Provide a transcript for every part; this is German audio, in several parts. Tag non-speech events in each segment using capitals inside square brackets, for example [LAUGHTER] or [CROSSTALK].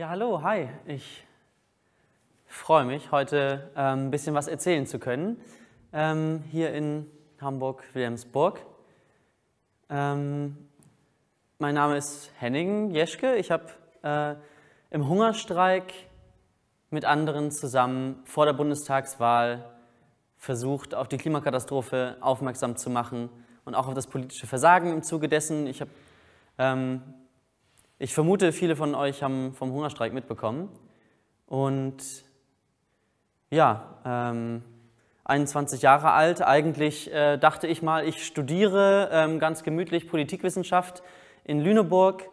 Ja, hallo, hi. Ich freue mich, heute ähm, ein bisschen was erzählen zu können. Ähm, hier in Hamburg-Wilhelmsburg. Ähm, mein Name ist Henning Jeschke. Ich habe äh, im Hungerstreik mit anderen zusammen vor der Bundestagswahl versucht, auf die Klimakatastrophe aufmerksam zu machen und auch auf das politische Versagen im Zuge dessen. Ich, hab, ähm, ich vermute, viele von euch haben vom Hungerstreik mitbekommen. Und ja, ähm, 21 Jahre alt, eigentlich äh, dachte ich mal, ich studiere ähm, ganz gemütlich Politikwissenschaft in Lüneburg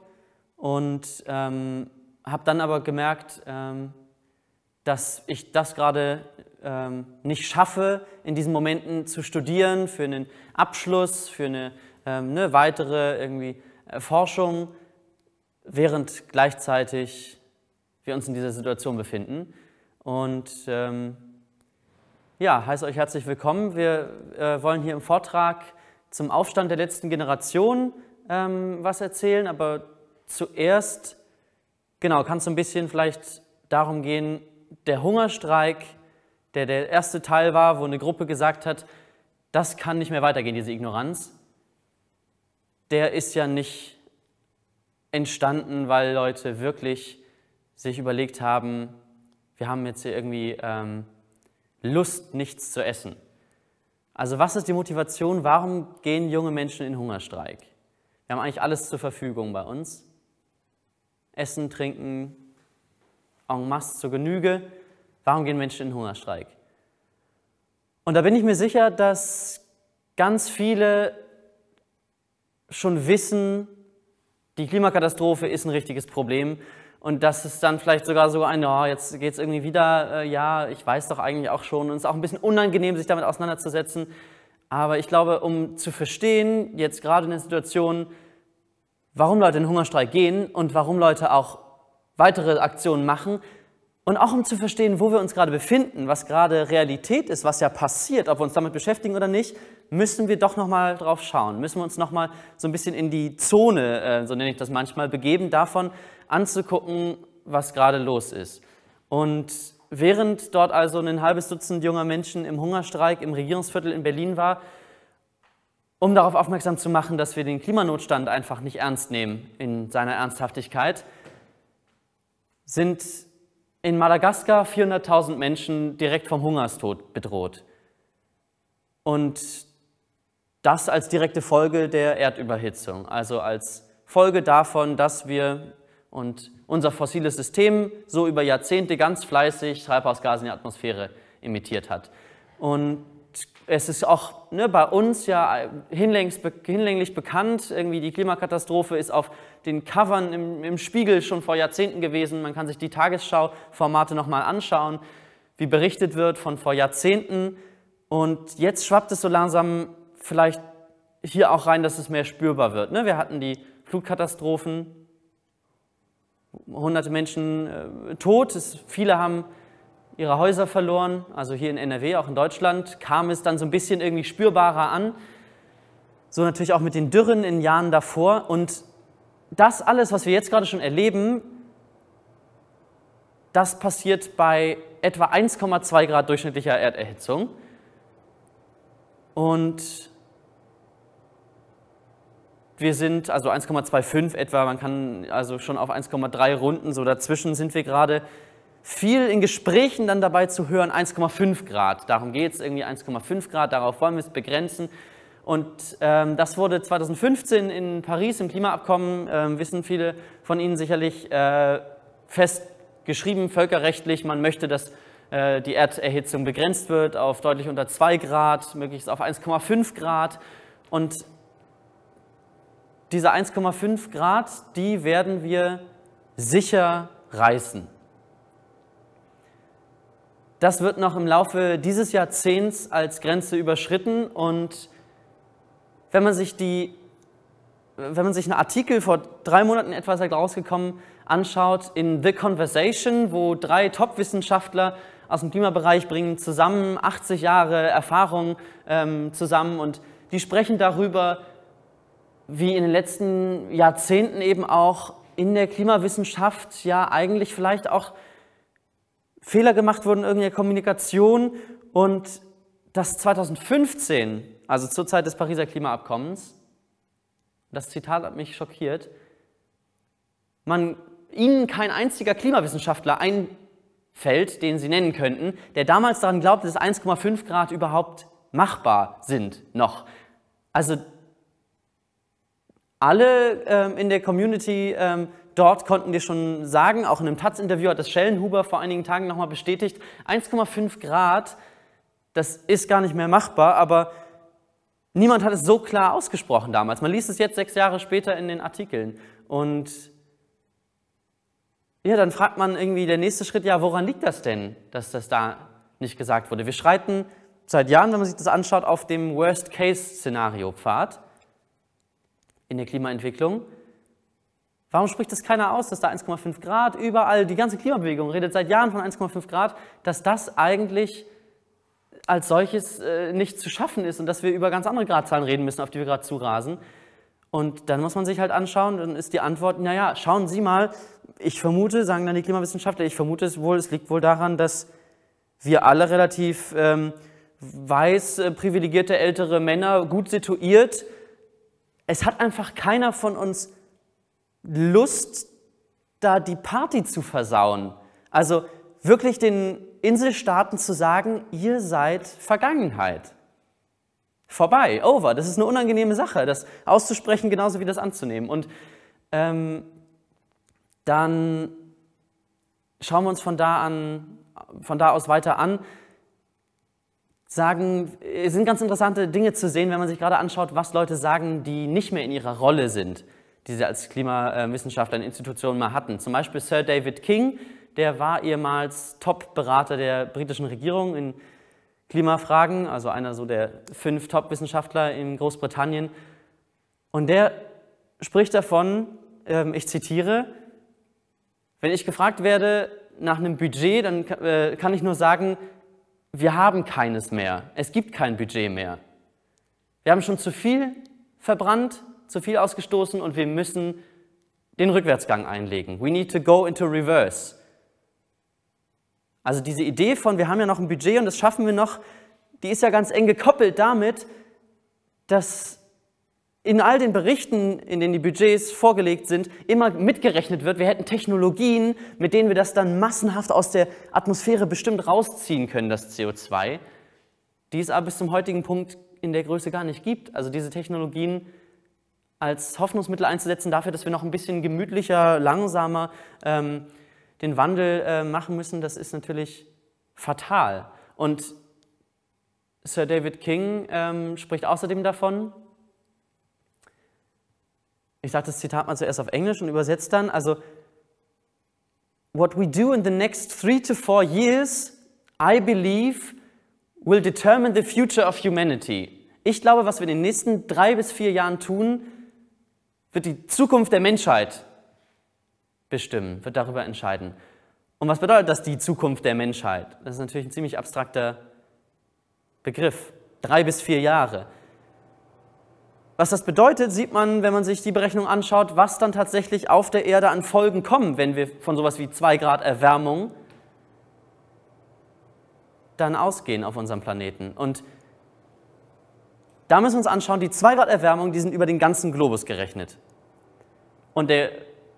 und ähm, habe dann aber gemerkt, ähm, dass ich das gerade ähm, nicht schaffe, in diesen Momenten zu studieren für einen Abschluss, für eine, ähm, eine weitere irgendwie Forschung, während gleichzeitig wir uns in dieser Situation befinden. Und ähm, ja, heiße euch herzlich willkommen. Wir äh, wollen hier im Vortrag zum Aufstand der letzten Generation ähm, was erzählen, aber zuerst, genau, kann es ein bisschen vielleicht darum gehen, der Hungerstreik, der der erste Teil war, wo eine Gruppe gesagt hat, das kann nicht mehr weitergehen, diese Ignoranz, der ist ja nicht entstanden, weil Leute wirklich sich überlegt haben, wir haben jetzt hier irgendwie ähm, Lust, nichts zu essen. Also was ist die Motivation? Warum gehen junge Menschen in Hungerstreik? Wir haben eigentlich alles zur Verfügung bei uns. Essen, Trinken, en masse zur Genüge. Warum gehen Menschen in Hungerstreik? Und da bin ich mir sicher, dass ganz viele schon wissen, die Klimakatastrophe ist ein richtiges Problem und dass es dann vielleicht sogar so ein, oh, jetzt geht es irgendwie wieder, äh, ja, ich weiß doch eigentlich auch schon und es ist auch ein bisschen unangenehm, sich damit auseinanderzusetzen. Aber ich glaube, um zu verstehen, jetzt gerade in der Situation, warum Leute in den Hungerstreik gehen und warum Leute auch weitere Aktionen machen, und auch um zu verstehen, wo wir uns gerade befinden, was gerade Realität ist, was ja passiert, ob wir uns damit beschäftigen oder nicht, müssen wir doch nochmal drauf schauen. Müssen wir uns nochmal so ein bisschen in die Zone, äh, so nenne ich das manchmal, begeben, davon anzugucken, was gerade los ist. Und während dort also ein halbes Dutzend junger Menschen im Hungerstreik im Regierungsviertel in Berlin war, um darauf aufmerksam zu machen, dass wir den Klimanotstand einfach nicht ernst nehmen in seiner Ernsthaftigkeit, sind in Madagaskar 400.000 Menschen direkt vom Hungerstod bedroht. Und das als direkte Folge der Erdüberhitzung, also als Folge davon, dass wir und unser fossiles System so über Jahrzehnte ganz fleißig Treibhausgase in die Atmosphäre emittiert hat. Und es ist auch ne, bei uns ja hinlänglich, hinlänglich bekannt, irgendwie die Klimakatastrophe ist auf den Covern im, im Spiegel schon vor Jahrzehnten gewesen. Man kann sich die Tagesschau-Formate nochmal anschauen, wie berichtet wird von vor Jahrzehnten. Und jetzt schwappt es so langsam vielleicht hier auch rein, dass es mehr spürbar wird. Ne? Wir hatten die Flutkatastrophen, hunderte Menschen äh, tot, es, viele haben ihre Häuser verloren, also hier in NRW, auch in Deutschland, kam es dann so ein bisschen irgendwie spürbarer an. So natürlich auch mit den Dürren in Jahren davor. Und das alles, was wir jetzt gerade schon erleben, das passiert bei etwa 1,2 Grad durchschnittlicher Erderhitzung. Und wir sind, also 1,25 etwa, man kann also schon auf 1,3 runden, so dazwischen sind wir gerade viel in Gesprächen dann dabei zu hören, 1,5 Grad. Darum geht es, irgendwie 1,5 Grad, darauf wollen wir es begrenzen. Und ähm, das wurde 2015 in Paris im Klimaabkommen, äh, wissen viele von Ihnen sicherlich, äh, festgeschrieben, völkerrechtlich. Man möchte, dass äh, die Erderhitzung begrenzt wird auf deutlich unter 2 Grad, möglichst auf 1,5 Grad. Und diese 1,5 Grad, die werden wir sicher reißen. Das wird noch im Laufe dieses Jahrzehnts als Grenze überschritten. Und wenn man sich die wenn man sich einen Artikel vor drei Monaten etwa ist rausgekommen anschaut in The Conversation, wo drei Top-Wissenschaftler aus dem Klimabereich bringen zusammen 80 Jahre Erfahrung ähm, zusammen. Und die sprechen darüber, wie in den letzten Jahrzehnten eben auch in der Klimawissenschaft ja eigentlich vielleicht auch Fehler gemacht wurden in der Kommunikation und dass 2015, also zur Zeit des Pariser Klimaabkommens, das Zitat hat mich schockiert, man ihnen kein einziger Klimawissenschaftler einfällt, den sie nennen könnten, der damals daran glaubte, dass 1,5 Grad überhaupt machbar sind noch. Also alle ähm, in der Community ähm, dort konnten dir schon sagen, auch in einem Taz-Interview hat das Schellenhuber vor einigen Tagen nochmal bestätigt, 1,5 Grad, das ist gar nicht mehr machbar, aber niemand hat es so klar ausgesprochen damals. Man liest es jetzt sechs Jahre später in den Artikeln und ja, dann fragt man irgendwie der nächste Schritt, ja, woran liegt das denn, dass das da nicht gesagt wurde? Wir schreiten seit Jahren, wenn man sich das anschaut, auf dem Worst-Case-Szenario-Pfad in der Klimaentwicklung. Warum spricht das keiner aus, dass da 1,5 Grad überall, die ganze Klimabewegung redet seit Jahren von 1,5 Grad, dass das eigentlich als solches äh, nicht zu schaffen ist und dass wir über ganz andere Gradzahlen reden müssen, auf die wir gerade zurasen. Und dann muss man sich halt anschauen, dann ist die Antwort, naja, schauen Sie mal, ich vermute, sagen dann die Klimawissenschaftler, ich vermute es wohl, es liegt wohl daran, dass wir alle relativ ähm, weiß, äh, privilegierte ältere Männer, gut situiert, es hat einfach keiner von uns Lust, da die Party zu versauen. Also wirklich den Inselstaaten zu sagen, ihr seid Vergangenheit. Vorbei, over. Das ist eine unangenehme Sache, das auszusprechen genauso wie das anzunehmen. Und ähm, dann schauen wir uns von da, an, von da aus weiter an, sagen, es sind ganz interessante Dinge zu sehen, wenn man sich gerade anschaut, was Leute sagen, die nicht mehr in ihrer Rolle sind, die sie als Klimawissenschaftler in Institutionen mal hatten. Zum Beispiel Sir David King, der war ehemals Top-Berater der britischen Regierung in Klimafragen, also einer so der fünf Top-Wissenschaftler in Großbritannien. Und der spricht davon, ähm, ich zitiere, wenn ich gefragt werde nach einem Budget, dann äh, kann ich nur sagen, wir haben keines mehr. Es gibt kein Budget mehr. Wir haben schon zu viel verbrannt, zu viel ausgestoßen und wir müssen den Rückwärtsgang einlegen. We need to go into reverse. Also diese Idee von, wir haben ja noch ein Budget und das schaffen wir noch, die ist ja ganz eng gekoppelt damit, dass in all den Berichten, in denen die Budgets vorgelegt sind, immer mitgerechnet wird, wir hätten Technologien, mit denen wir das dann massenhaft aus der Atmosphäre bestimmt rausziehen können, das CO2, die es aber bis zum heutigen Punkt in der Größe gar nicht gibt. Also diese Technologien als Hoffnungsmittel einzusetzen dafür, dass wir noch ein bisschen gemütlicher, langsamer ähm, den Wandel äh, machen müssen, das ist natürlich fatal. Und Sir David King ähm, spricht außerdem davon, ich sage das Zitat mal zuerst auf Englisch und übersetze dann. Also, what we do in the next three to four years, I believe, will determine the future of humanity. Ich glaube, was wir in den nächsten drei bis vier Jahren tun, wird die Zukunft der Menschheit bestimmen, wird darüber entscheiden. Und was bedeutet das, die Zukunft der Menschheit? Das ist natürlich ein ziemlich abstrakter Begriff. Drei bis vier Jahre. Was das bedeutet, sieht man, wenn man sich die Berechnung anschaut, was dann tatsächlich auf der Erde an Folgen kommen, wenn wir von sowas wie 2 Grad Erwärmung dann ausgehen auf unserem Planeten. Und da müssen wir uns anschauen, die 2 Grad Erwärmung, die sind über den ganzen Globus gerechnet. Und der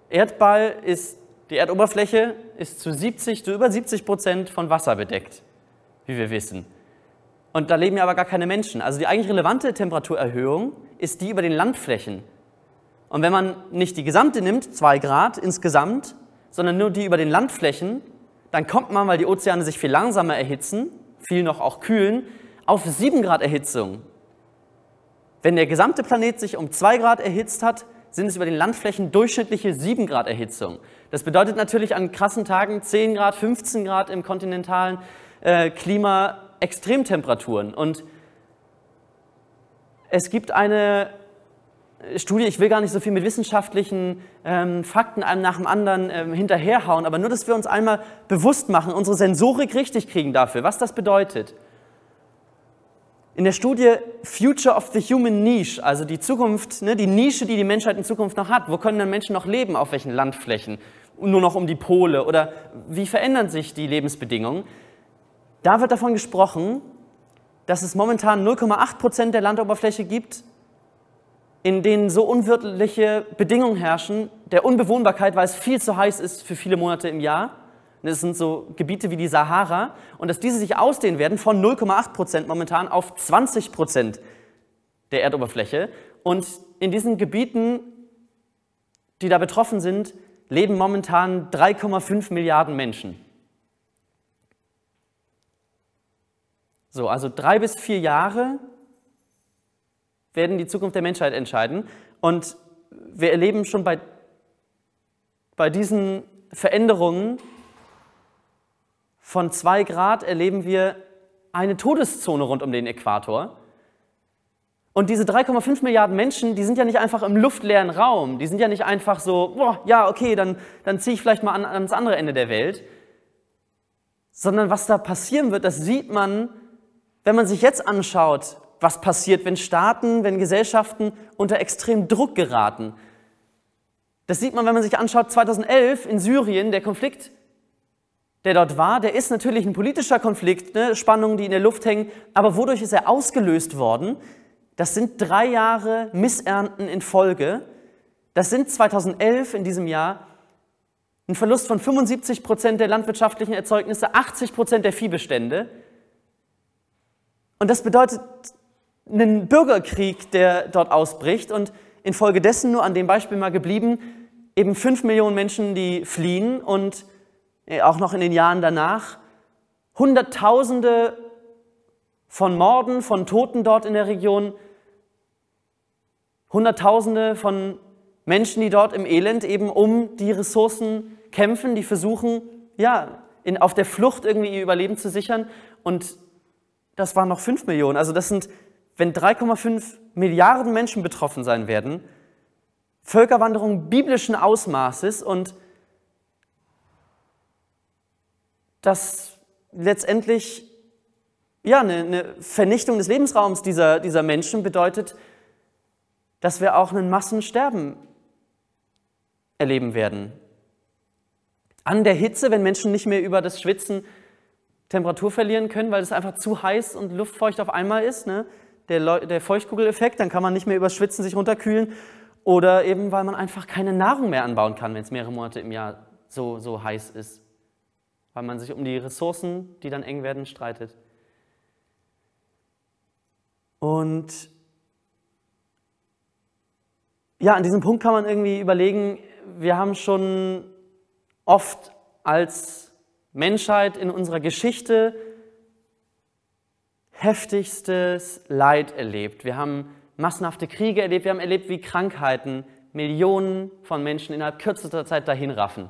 Erdball ist, die Erdoberfläche ist zu 70, zu über 70 Prozent von Wasser bedeckt, wie wir wissen. Und da leben ja aber gar keine Menschen. Also die eigentlich relevante Temperaturerhöhung ist die über den Landflächen. Und wenn man nicht die gesamte nimmt, zwei Grad insgesamt, sondern nur die über den Landflächen, dann kommt man, weil die Ozeane sich viel langsamer erhitzen, viel noch auch kühlen, auf sieben Grad Erhitzung. Wenn der gesamte Planet sich um zwei Grad erhitzt hat, sind es über den Landflächen durchschnittliche sieben Grad Erhitzung. Das bedeutet natürlich an krassen Tagen 10 Grad, 15 Grad im kontinentalen äh, Klima Extremtemperaturen. Und es gibt eine Studie, ich will gar nicht so viel mit wissenschaftlichen ähm, Fakten einem nach dem anderen ähm, hinterherhauen, aber nur, dass wir uns einmal bewusst machen, unsere Sensorik richtig kriegen dafür, was das bedeutet. In der Studie Future of the Human Niche, also die Zukunft, ne, die Nische, die die Menschheit in Zukunft noch hat, wo können denn Menschen noch leben, auf welchen Landflächen, nur noch um die Pole? Oder wie verändern sich die Lebensbedingungen, da wird davon gesprochen, dass es momentan 0,8 Prozent der Landoberfläche gibt, in denen so unwirtliche Bedingungen herrschen, der Unbewohnbarkeit, weil es viel zu heiß ist für viele Monate im Jahr. Das sind so Gebiete wie die Sahara. Und dass diese sich ausdehnen werden von 0,8 Prozent momentan auf 20 Prozent der Erdoberfläche. Und in diesen Gebieten, die da betroffen sind, leben momentan 3,5 Milliarden Menschen. So, also drei bis vier Jahre werden die Zukunft der Menschheit entscheiden. Und wir erleben schon bei, bei diesen Veränderungen von zwei Grad, erleben wir eine Todeszone rund um den Äquator. Und diese 3,5 Milliarden Menschen, die sind ja nicht einfach im luftleeren Raum. Die sind ja nicht einfach so, boah, ja, okay, dann, dann ziehe ich vielleicht mal an, ans andere Ende der Welt. Sondern was da passieren wird, das sieht man, wenn man sich jetzt anschaut, was passiert, wenn Staaten, wenn Gesellschaften unter extrem Druck geraten. Das sieht man, wenn man sich anschaut, 2011 in Syrien, der Konflikt, der dort war, der ist natürlich ein politischer Konflikt, ne? Spannungen, die in der Luft hängen, aber wodurch ist er ausgelöst worden? Das sind drei Jahre Missernten in Folge. Das sind 2011 in diesem Jahr ein Verlust von 75 Prozent der landwirtschaftlichen Erzeugnisse, 80 Prozent der Viehbestände. Und das bedeutet einen Bürgerkrieg, der dort ausbricht und infolgedessen nur an dem Beispiel mal geblieben, eben fünf Millionen Menschen, die fliehen und auch noch in den Jahren danach Hunderttausende von Morden, von Toten dort in der Region, Hunderttausende von Menschen, die dort im Elend eben um die Ressourcen kämpfen, die versuchen, ja, in, auf der Flucht irgendwie ihr Überleben zu sichern. Und das waren noch fünf Millionen. Also das sind wenn 3,5 Milliarden Menschen betroffen sein werden, Völkerwanderung biblischen Ausmaßes und das letztendlich ja, eine, eine Vernichtung des Lebensraums dieser, dieser Menschen bedeutet, dass wir auch ein Massensterben erleben werden. An der Hitze, wenn Menschen nicht mehr über das Schwitzen Temperatur verlieren können, weil es einfach zu heiß und luftfeucht auf einmal ist. Ne? der, der Feuchtkugeleffekt, dann kann man nicht mehr übers Schwitzen sich runterkühlen. Oder eben, weil man einfach keine Nahrung mehr anbauen kann, wenn es mehrere Monate im Jahr so, so heiß ist. Weil man sich um die Ressourcen, die dann eng werden, streitet. Und ja, an diesem Punkt kann man irgendwie überlegen, wir haben schon oft als Menschheit in unserer Geschichte heftigstes Leid erlebt. Wir haben massenhafte Kriege erlebt, wir haben erlebt, wie Krankheiten Millionen von Menschen innerhalb kürzester Zeit dahinraffen.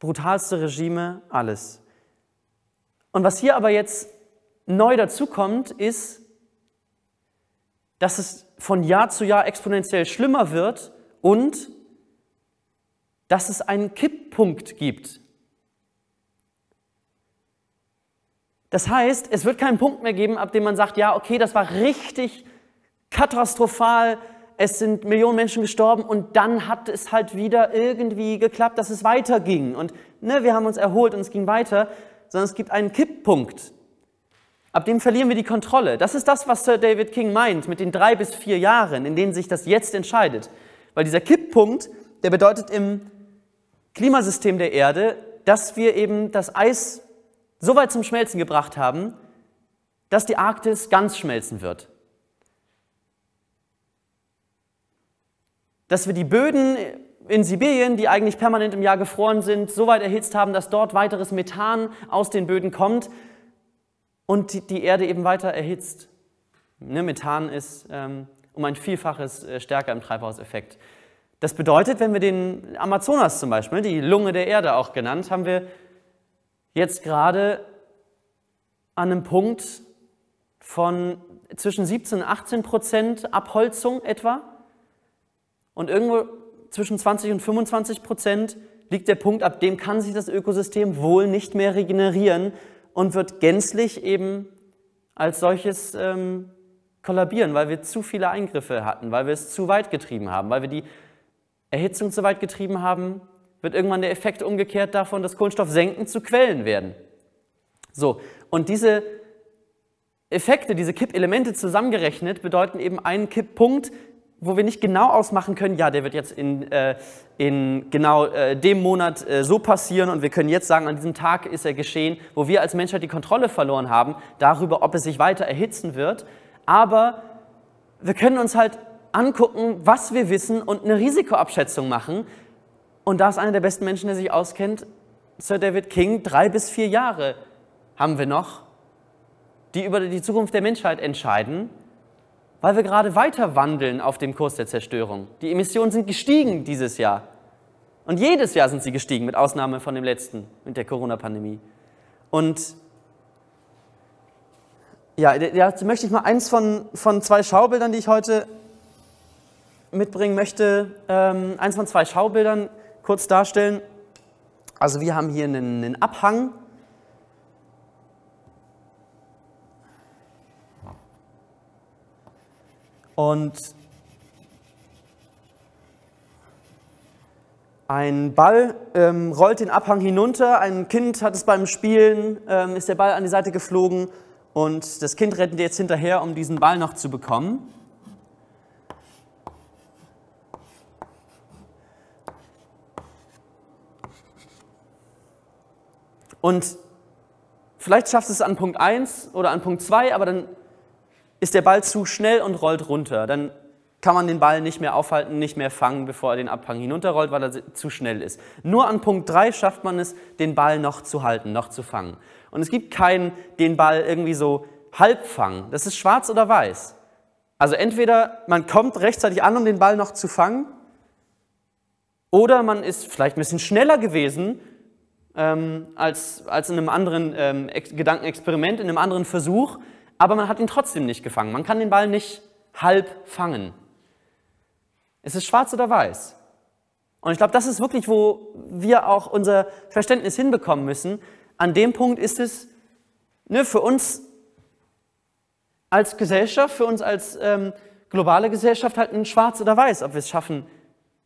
Brutalste Regime, alles. Und was hier aber jetzt neu dazukommt, ist, dass es von Jahr zu Jahr exponentiell schlimmer wird und dass es einen Kipppunkt gibt. Das heißt, es wird keinen Punkt mehr geben, ab dem man sagt, ja, okay, das war richtig katastrophal, es sind Millionen Menschen gestorben und dann hat es halt wieder irgendwie geklappt, dass es weiterging. Und ne, wir haben uns erholt und es ging weiter, sondern es gibt einen Kipppunkt. Ab dem verlieren wir die Kontrolle. Das ist das, was Sir David King meint mit den drei bis vier Jahren, in denen sich das jetzt entscheidet. Weil dieser Kipppunkt, der bedeutet im Klimasystem der Erde, dass wir eben das Eis so weit zum Schmelzen gebracht haben, dass die Arktis ganz schmelzen wird. Dass wir die Böden in Sibirien, die eigentlich permanent im Jahr gefroren sind, so weit erhitzt haben, dass dort weiteres Methan aus den Böden kommt und die Erde eben weiter erhitzt. Ne, Methan ist ähm, um ein Vielfaches äh, stärker im Treibhauseffekt. Das bedeutet, wenn wir den Amazonas zum Beispiel, die Lunge der Erde auch genannt, haben wir jetzt gerade an einem Punkt von zwischen 17 und 18 Prozent Abholzung etwa. Und irgendwo zwischen 20 und 25 Prozent liegt der Punkt, ab dem kann sich das Ökosystem wohl nicht mehr regenerieren und wird gänzlich eben als solches ähm, kollabieren, weil wir zu viele Eingriffe hatten, weil wir es zu weit getrieben haben, weil wir die Erhitzung zu weit getrieben haben, wird irgendwann der Effekt umgekehrt davon, dass Kohlenstoffsenken zu Quellen werden. So, und diese Effekte, diese Kippelemente zusammengerechnet, bedeuten eben einen Kipppunkt, wo wir nicht genau ausmachen können, ja, der wird jetzt in, äh, in genau äh, dem Monat äh, so passieren und wir können jetzt sagen, an diesem Tag ist er geschehen, wo wir als Menschheit die Kontrolle verloren haben darüber, ob es sich weiter erhitzen wird. Aber wir können uns halt angucken, was wir wissen und eine Risikoabschätzung machen. Und da ist einer der besten Menschen, der sich auskennt, Sir David King, drei bis vier Jahre haben wir noch, die über die Zukunft der Menschheit entscheiden, weil wir gerade weiter wandeln auf dem Kurs der Zerstörung. Die Emissionen sind gestiegen dieses Jahr. Und jedes Jahr sind sie gestiegen, mit Ausnahme von dem letzten, mit der Corona-Pandemie. Und ja, dazu möchte ich mal eins von, von zwei Schaubildern, die ich heute mitbringen möchte, ähm, eins von zwei Schaubildern kurz darstellen. Also wir haben hier einen, einen Abhang. Und ein Ball ähm, rollt den Abhang hinunter, ein Kind hat es beim Spielen, ähm, ist der Ball an die Seite geflogen und das Kind rennt jetzt hinterher, um diesen Ball noch zu bekommen. Und vielleicht schafft es an Punkt 1 oder an Punkt 2, aber dann ist der Ball zu schnell und rollt runter. Dann kann man den Ball nicht mehr aufhalten, nicht mehr fangen, bevor er den Abhang hinunterrollt, weil er zu schnell ist. Nur an Punkt 3 schafft man es, den Ball noch zu halten, noch zu fangen. Und es gibt keinen, den Ball irgendwie so halb fangen. Das ist schwarz oder weiß. Also entweder man kommt rechtzeitig an, um den Ball noch zu fangen, oder man ist vielleicht ein bisschen schneller gewesen ähm, als, als in einem anderen ähm, Gedankenexperiment, in einem anderen Versuch, aber man hat ihn trotzdem nicht gefangen. Man kann den Ball nicht halb fangen. Es ist schwarz oder weiß. Und ich glaube, das ist wirklich, wo wir auch unser Verständnis hinbekommen müssen. An dem Punkt ist es ne, für uns als Gesellschaft, für uns als ähm, globale Gesellschaft halt ein schwarz oder weiß, ob wir es schaffen,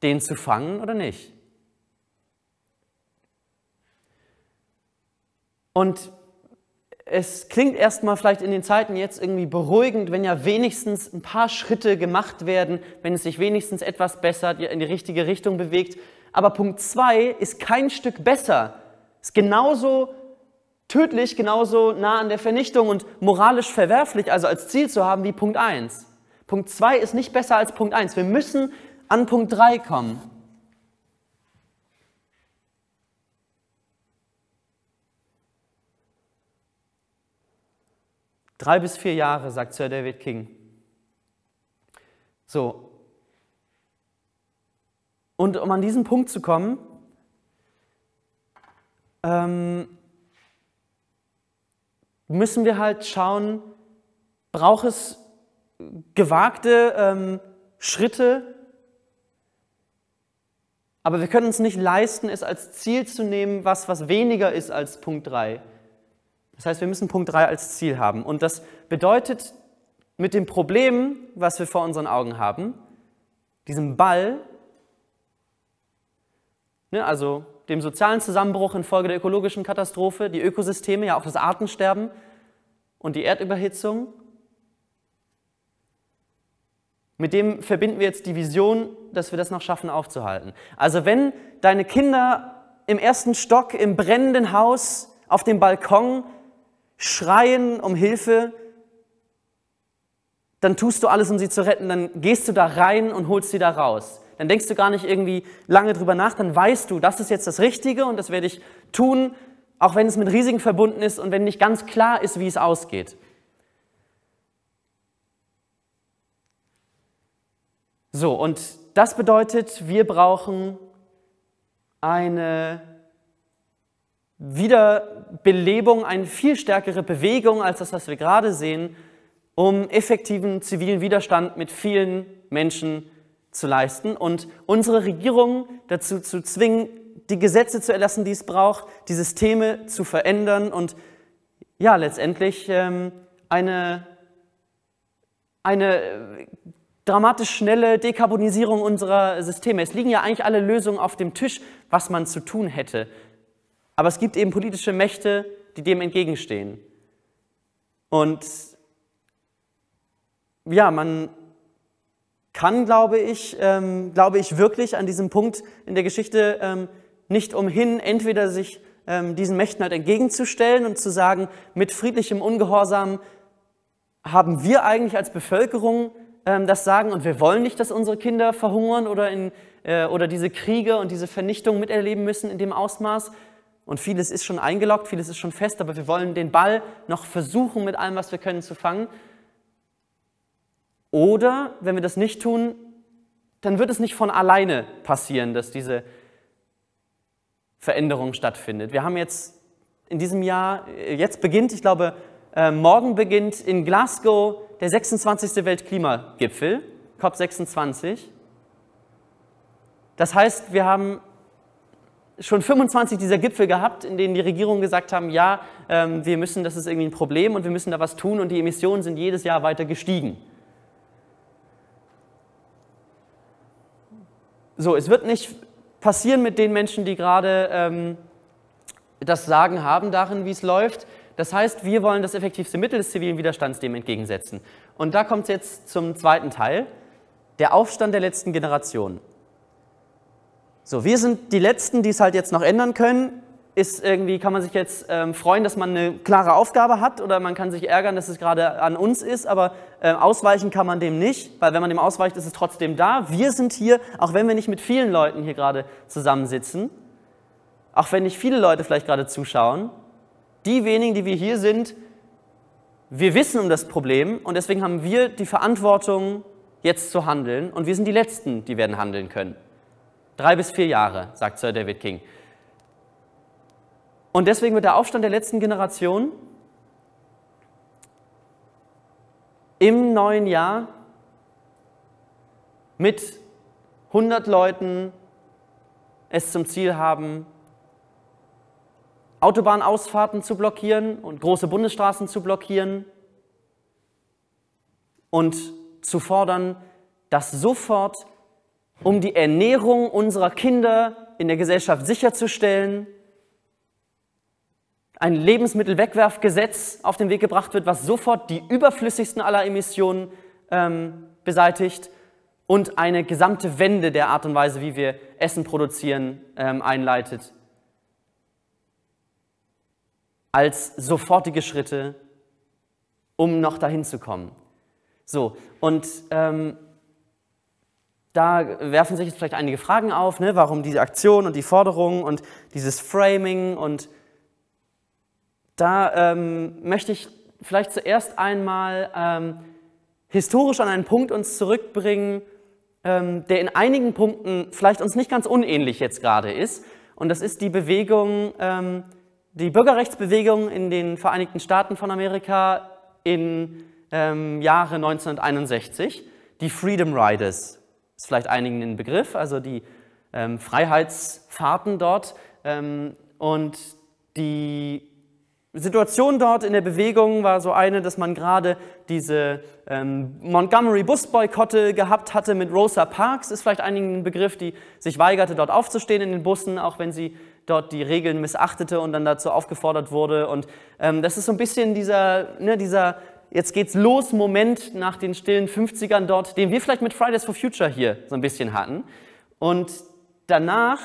den zu fangen oder nicht. Und es klingt erstmal vielleicht in den Zeiten jetzt irgendwie beruhigend, wenn ja wenigstens ein paar Schritte gemacht werden, wenn es sich wenigstens etwas besser in die richtige Richtung bewegt. Aber Punkt 2 ist kein Stück besser. Ist genauso tödlich, genauso nah an der Vernichtung und moralisch verwerflich, also als Ziel zu haben wie Punkt 1. Punkt 2 ist nicht besser als Punkt 1. Wir müssen an Punkt 3 kommen. Drei bis vier Jahre, sagt Sir David King. So. Und um an diesen Punkt zu kommen, ähm, müssen wir halt schauen, braucht es gewagte ähm, Schritte, aber wir können uns nicht leisten, es als Ziel zu nehmen, was, was weniger ist als Punkt 3. Das heißt, wir müssen Punkt 3 als Ziel haben. Und das bedeutet, mit dem Problem, was wir vor unseren Augen haben, diesem Ball, ne, also dem sozialen Zusammenbruch infolge der ökologischen Katastrophe, die Ökosysteme, ja auch das Artensterben und die Erdüberhitzung, mit dem verbinden wir jetzt die Vision, dass wir das noch schaffen aufzuhalten. Also wenn deine Kinder im ersten Stock im brennenden Haus auf dem Balkon schreien um Hilfe, dann tust du alles, um sie zu retten, dann gehst du da rein und holst sie da raus. Dann denkst du gar nicht irgendwie lange drüber nach, dann weißt du, das ist jetzt das Richtige und das werde ich tun, auch wenn es mit Risiken verbunden ist und wenn nicht ganz klar ist, wie es ausgeht. So, und das bedeutet, wir brauchen eine Wiederbelebung, eine viel stärkere Bewegung als das, was wir gerade sehen, um effektiven zivilen Widerstand mit vielen Menschen zu leisten und unsere Regierung dazu zu zwingen, die Gesetze zu erlassen, die es braucht, die Systeme zu verändern und ja, letztendlich ähm, eine, eine dramatisch schnelle Dekarbonisierung unserer Systeme. Es liegen ja eigentlich alle Lösungen auf dem Tisch, was man zu tun hätte. Aber es gibt eben politische Mächte, die dem entgegenstehen. Und ja, man kann, glaube ich, ähm, glaube ich wirklich an diesem Punkt in der Geschichte ähm, nicht umhin, entweder sich ähm, diesen Mächten halt entgegenzustellen und zu sagen, mit friedlichem Ungehorsam haben wir eigentlich als Bevölkerung ähm, das Sagen und wir wollen nicht, dass unsere Kinder verhungern oder, in, äh, oder diese Kriege und diese Vernichtung miterleben müssen in dem Ausmaß. Und vieles ist schon eingeloggt, vieles ist schon fest, aber wir wollen den Ball noch versuchen, mit allem, was wir können, zu fangen. Oder, wenn wir das nicht tun, dann wird es nicht von alleine passieren, dass diese Veränderung stattfindet. Wir haben jetzt in diesem Jahr, äh, jetzt beginnt, ich glaube, äh, morgen beginnt in Glasgow der 26. Weltklimagipfel, COP26. Das heißt, wir haben schon 25 dieser Gipfel gehabt, in denen die Regierungen gesagt haben, ja, ähm, wir müssen, das ist irgendwie ein Problem und wir müssen da was tun und die Emissionen sind jedes Jahr weiter gestiegen. So, es wird nicht passieren mit den Menschen, die gerade ähm, das Sagen haben darin, wie es läuft. Das heißt, wir wollen das effektivste Mittel des zivilen Widerstands dem entgegensetzen. Und da kommt es jetzt zum zweiten Teil, der Aufstand der letzten Generation. So, wir sind die Letzten, die es halt jetzt noch ändern können. Ist irgendwie, kann man sich jetzt ähm, freuen, dass man eine klare Aufgabe hat oder man kann sich ärgern, dass es gerade an uns ist, aber äh, ausweichen kann man dem nicht, weil wenn man dem ausweicht, ist es trotzdem da. Wir sind hier, auch wenn wir nicht mit vielen Leuten hier gerade zusammensitzen, auch wenn nicht viele Leute vielleicht gerade zuschauen, die wenigen, die wir hier sind, wir wissen um das Problem und deswegen haben wir die Verantwortung, jetzt zu handeln und wir sind die Letzten, die werden handeln können. Drei bis vier Jahre, sagt Sir David King. Und deswegen wird der Aufstand der letzten Generation im neuen Jahr mit 100 Leuten es zum Ziel haben, Autobahnausfahrten zu blockieren und große Bundesstraßen zu blockieren und zu fordern, dass sofort, um die Ernährung unserer Kinder in der Gesellschaft sicherzustellen, ein Lebensmittelwegwerfgesetz auf den Weg gebracht wird, was sofort die überflüssigsten aller Emissionen ähm, beseitigt und eine gesamte Wende der Art und Weise, wie wir Essen produzieren, ähm, einleitet als sofortige Schritte, um noch dahin zu kommen. So, und ähm, da werfen sich jetzt vielleicht einige Fragen auf, ne? warum diese Aktion und die Forderung und dieses Framing und da ähm, möchte ich vielleicht zuerst einmal ähm, historisch an einen Punkt uns zurückbringen, ähm, der in einigen Punkten vielleicht uns nicht ganz unähnlich jetzt gerade ist. Und das ist die Bewegung ähm, die Bürgerrechtsbewegung in den Vereinigten Staaten von Amerika im ähm, Jahre 1961, die Freedom Riders, ist vielleicht einigen ein Begriff, also die ähm, Freiheitsfahrten dort. Ähm, und die Situation dort in der Bewegung war so eine, dass man gerade diese ähm, Montgomery-Busboykotte gehabt hatte mit Rosa Parks, ist vielleicht einigen ein Begriff, die sich weigerte, dort aufzustehen in den Bussen, auch wenn sie dort die Regeln missachtete und dann dazu aufgefordert wurde. Und ähm, das ist so ein bisschen dieser, ne, dieser jetzt geht's los Moment nach den stillen 50ern dort, den wir vielleicht mit Fridays for Future hier so ein bisschen hatten. Und danach,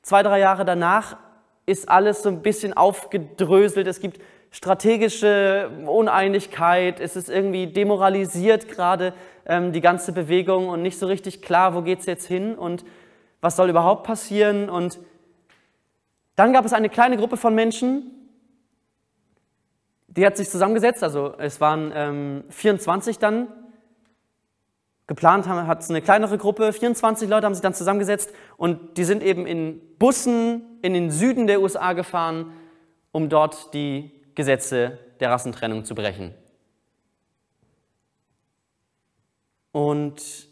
zwei, drei Jahre danach, ist alles so ein bisschen aufgedröselt. Es gibt strategische Uneinigkeit, es ist irgendwie demoralisiert gerade ähm, die ganze Bewegung und nicht so richtig klar, wo geht's jetzt hin und was soll überhaupt passieren und dann gab es eine kleine Gruppe von Menschen, die hat sich zusammengesetzt, also es waren ähm, 24 dann, geplant hat es eine kleinere Gruppe, 24 Leute haben sich dann zusammengesetzt und die sind eben in Bussen in den Süden der USA gefahren, um dort die Gesetze der Rassentrennung zu brechen. Und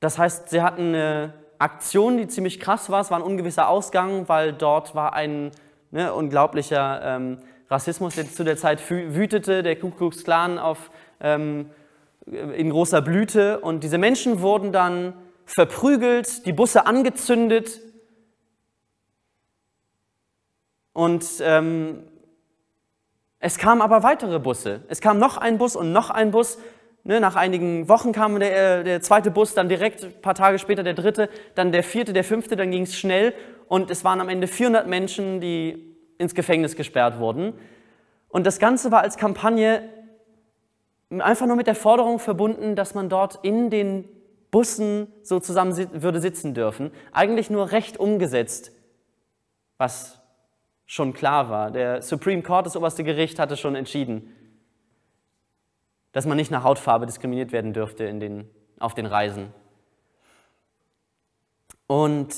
das heißt, sie hatten eine Aktion, die ziemlich krass war. Es war ein ungewisser Ausgang, weil dort war ein ne, unglaublicher ähm, Rassismus, der zu der Zeit wütete, der Ku Klux Klan auf, ähm, in großer Blüte. Und diese Menschen wurden dann verprügelt, die Busse angezündet. Und ähm, es kamen aber weitere Busse. Es kam noch ein Bus und noch ein Bus. Ne, nach einigen Wochen kam der, der zweite Bus, dann direkt ein paar Tage später der dritte, dann der vierte, der fünfte, dann ging es schnell. Und es waren am Ende 400 Menschen, die ins Gefängnis gesperrt wurden. Und das Ganze war als Kampagne einfach nur mit der Forderung verbunden, dass man dort in den Bussen so zusammen würde sitzen dürfen. Eigentlich nur recht umgesetzt, was schon klar war. Der Supreme Court, das oberste Gericht, hatte schon entschieden, dass man nicht nach Hautfarbe diskriminiert werden dürfte in den, auf den Reisen. Und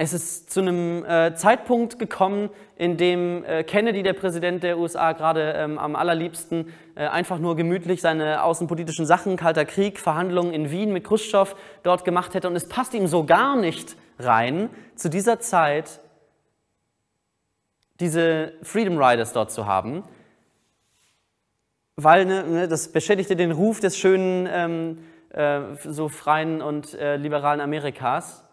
es ist zu einem äh, Zeitpunkt gekommen, in dem äh, Kennedy, der Präsident der USA, gerade ähm, am allerliebsten äh, einfach nur gemütlich seine außenpolitischen Sachen, Kalter Krieg, Verhandlungen in Wien mit Khrushchev dort gemacht hätte. Und es passt ihm so gar nicht rein, zu dieser Zeit diese Freedom Riders dort zu haben, weil ne, ne, das beschädigte den Ruf des schönen, ähm, äh, so freien und äh, liberalen Amerikas.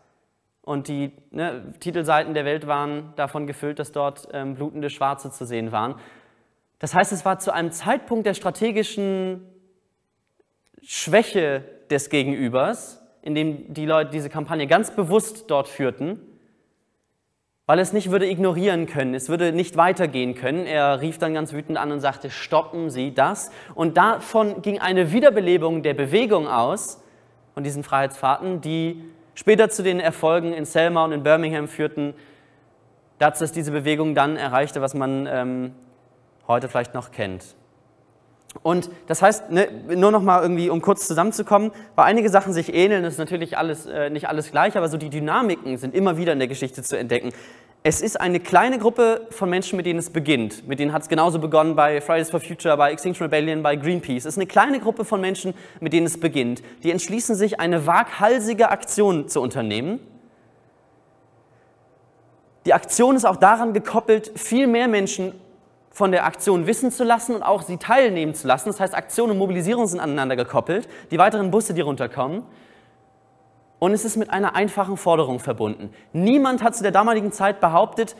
Und die ne, Titelseiten der Welt waren davon gefüllt, dass dort ähm, blutende Schwarze zu sehen waren. Das heißt, es war zu einem Zeitpunkt der strategischen Schwäche des Gegenübers, in dem die Leute diese Kampagne ganz bewusst dort führten, weil es nicht würde ignorieren können, es würde nicht weitergehen können. Er rief dann ganz wütend an und sagte, stoppen Sie das. Und davon ging eine Wiederbelebung der Bewegung aus, von diesen Freiheitsfahrten, die später zu den Erfolgen in Selma und in Birmingham führten, dazu, dass diese Bewegung dann erreichte, was man ähm, heute vielleicht noch kennt. Und das heißt, ne, nur noch mal irgendwie, um kurz zusammenzukommen, weil einige Sachen sich ähneln, ist natürlich alles, äh, nicht alles gleich, aber so die Dynamiken sind immer wieder in der Geschichte zu entdecken. Es ist eine kleine Gruppe von Menschen, mit denen es beginnt. Mit denen hat es genauso begonnen bei Fridays for Future, bei Extinction Rebellion, bei Greenpeace. Es ist eine kleine Gruppe von Menschen, mit denen es beginnt. Die entschließen sich, eine waghalsige Aktion zu unternehmen. Die Aktion ist auch daran gekoppelt, viel mehr Menschen von der Aktion wissen zu lassen und auch sie teilnehmen zu lassen. Das heißt, Aktion und Mobilisierung sind aneinander gekoppelt. Die weiteren Busse, die runterkommen. Und es ist mit einer einfachen Forderung verbunden. Niemand hat zu der damaligen Zeit behauptet,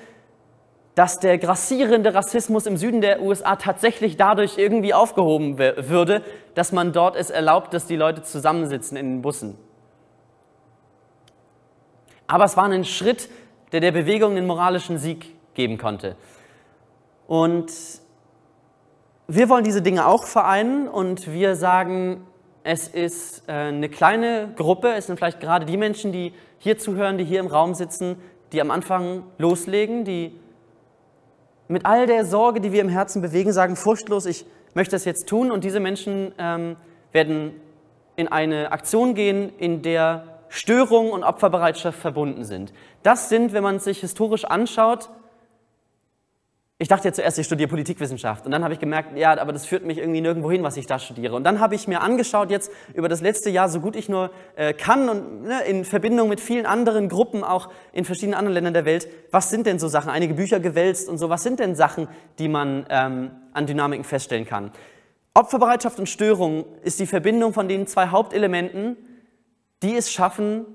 dass der grassierende Rassismus im Süden der USA tatsächlich dadurch irgendwie aufgehoben würde, dass man dort es erlaubt, dass die Leute zusammensitzen in den Bussen. Aber es war ein Schritt, der der Bewegung den moralischen Sieg geben konnte. Und wir wollen diese Dinge auch vereinen und wir sagen, es ist äh, eine kleine Gruppe, es sind vielleicht gerade die Menschen, die hier zuhören, die hier im Raum sitzen, die am Anfang loslegen, die mit all der Sorge, die wir im Herzen bewegen, sagen furchtlos, ich möchte das jetzt tun. Und diese Menschen ähm, werden in eine Aktion gehen, in der Störung und Opferbereitschaft verbunden sind. Das sind, wenn man es sich historisch anschaut, ich dachte ja zuerst, ich studiere Politikwissenschaft und dann habe ich gemerkt, ja, aber das führt mich irgendwie nirgendwo hin, was ich da studiere. Und dann habe ich mir angeschaut jetzt über das letzte Jahr, so gut ich nur äh, kann und ne, in Verbindung mit vielen anderen Gruppen, auch in verschiedenen anderen Ländern der Welt, was sind denn so Sachen, einige Bücher gewälzt und so, was sind denn Sachen, die man ähm, an Dynamiken feststellen kann. Opferbereitschaft und Störung ist die Verbindung von den zwei Hauptelementen, die es schaffen,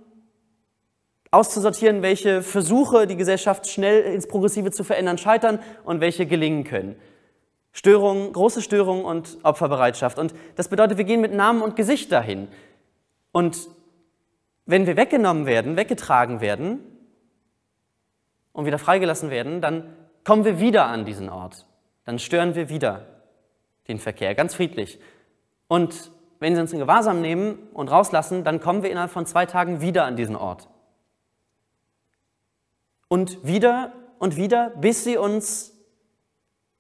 auszusortieren, welche Versuche, die Gesellschaft schnell ins Progressive zu verändern, scheitern und welche gelingen können. Störung, große Störung und Opferbereitschaft. Und das bedeutet, wir gehen mit Namen und Gesicht dahin. Und wenn wir weggenommen werden, weggetragen werden und wieder freigelassen werden, dann kommen wir wieder an diesen Ort. Dann stören wir wieder den Verkehr, ganz friedlich. Und wenn sie uns in Gewahrsam nehmen und rauslassen, dann kommen wir innerhalb von zwei Tagen wieder an diesen Ort und wieder und wieder, bis sie uns,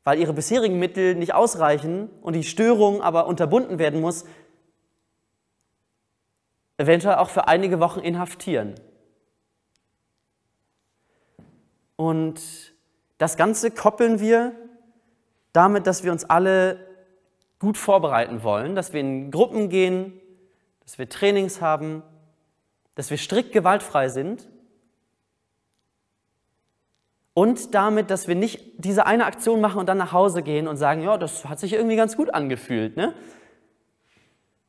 weil ihre bisherigen Mittel nicht ausreichen und die Störung aber unterbunden werden muss, eventuell auch für einige Wochen inhaftieren. Und das Ganze koppeln wir damit, dass wir uns alle gut vorbereiten wollen, dass wir in Gruppen gehen, dass wir Trainings haben, dass wir strikt gewaltfrei sind und damit, dass wir nicht diese eine Aktion machen und dann nach Hause gehen und sagen, ja, das hat sich irgendwie ganz gut angefühlt. Ne?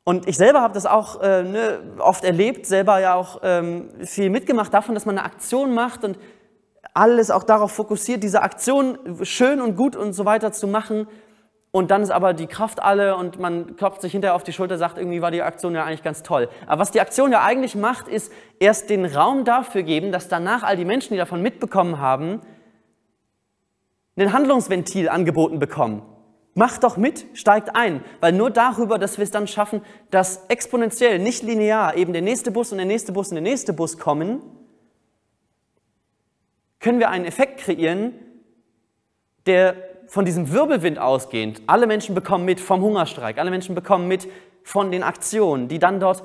Und ich selber habe das auch äh, ne, oft erlebt, selber ja auch ähm, viel mitgemacht davon, dass man eine Aktion macht und alles auch darauf fokussiert, diese Aktion schön und gut und so weiter zu machen. Und dann ist aber die Kraft alle und man klopft sich hinterher auf die Schulter, sagt, irgendwie war die Aktion ja eigentlich ganz toll. Aber was die Aktion ja eigentlich macht, ist erst den Raum dafür geben, dass danach all die Menschen, die davon mitbekommen haben, ein Handlungsventil angeboten bekommen. Macht doch mit, steigt ein, weil nur darüber, dass wir es dann schaffen, dass exponentiell, nicht linear, eben der nächste Bus und der nächste Bus und der nächste Bus kommen, können wir einen Effekt kreieren, der von diesem Wirbelwind ausgehend, alle Menschen bekommen mit vom Hungerstreik, alle Menschen bekommen mit von den Aktionen, die dann dort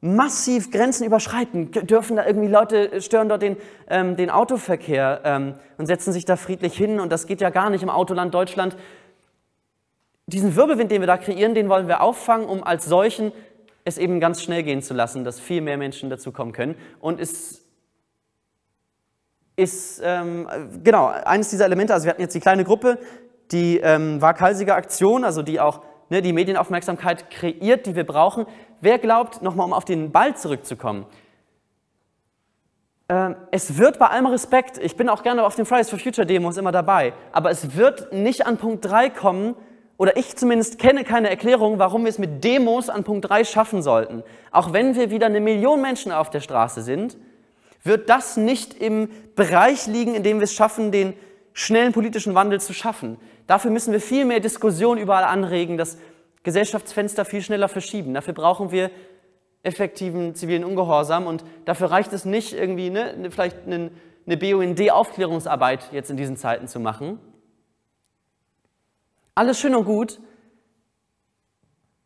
massiv Grenzen überschreiten, dürfen da irgendwie Leute stören dort den, ähm, den Autoverkehr ähm, und setzen sich da friedlich hin und das geht ja gar nicht im Autoland Deutschland. Diesen Wirbelwind, den wir da kreieren, den wollen wir auffangen, um als solchen es eben ganz schnell gehen zu lassen, dass viel mehr Menschen dazukommen können. Und es ist, ähm, genau, eines dieser Elemente, also wir hatten jetzt die kleine Gruppe, die ähm, waghalsige Aktion, also die auch ne, die Medienaufmerksamkeit kreiert, die wir brauchen. Wer glaubt, nochmal um auf den Ball zurückzukommen, äh, es wird bei allem Respekt, ich bin auch gerne auf den Fridays for Future Demos immer dabei, aber es wird nicht an Punkt 3 kommen, oder ich zumindest kenne keine Erklärung, warum wir es mit Demos an Punkt 3 schaffen sollten. Auch wenn wir wieder eine Million Menschen auf der Straße sind, wird das nicht im Bereich liegen, in dem wir es schaffen, den schnellen politischen Wandel zu schaffen. Dafür müssen wir viel mehr Diskussion überall anregen, das Gesellschaftsfenster viel schneller verschieben. Dafür brauchen wir effektiven zivilen Ungehorsam und dafür reicht es nicht, irgendwie ne, ne vielleicht eine, eine BUND-Aufklärungsarbeit jetzt in diesen Zeiten zu machen. Alles schön und gut,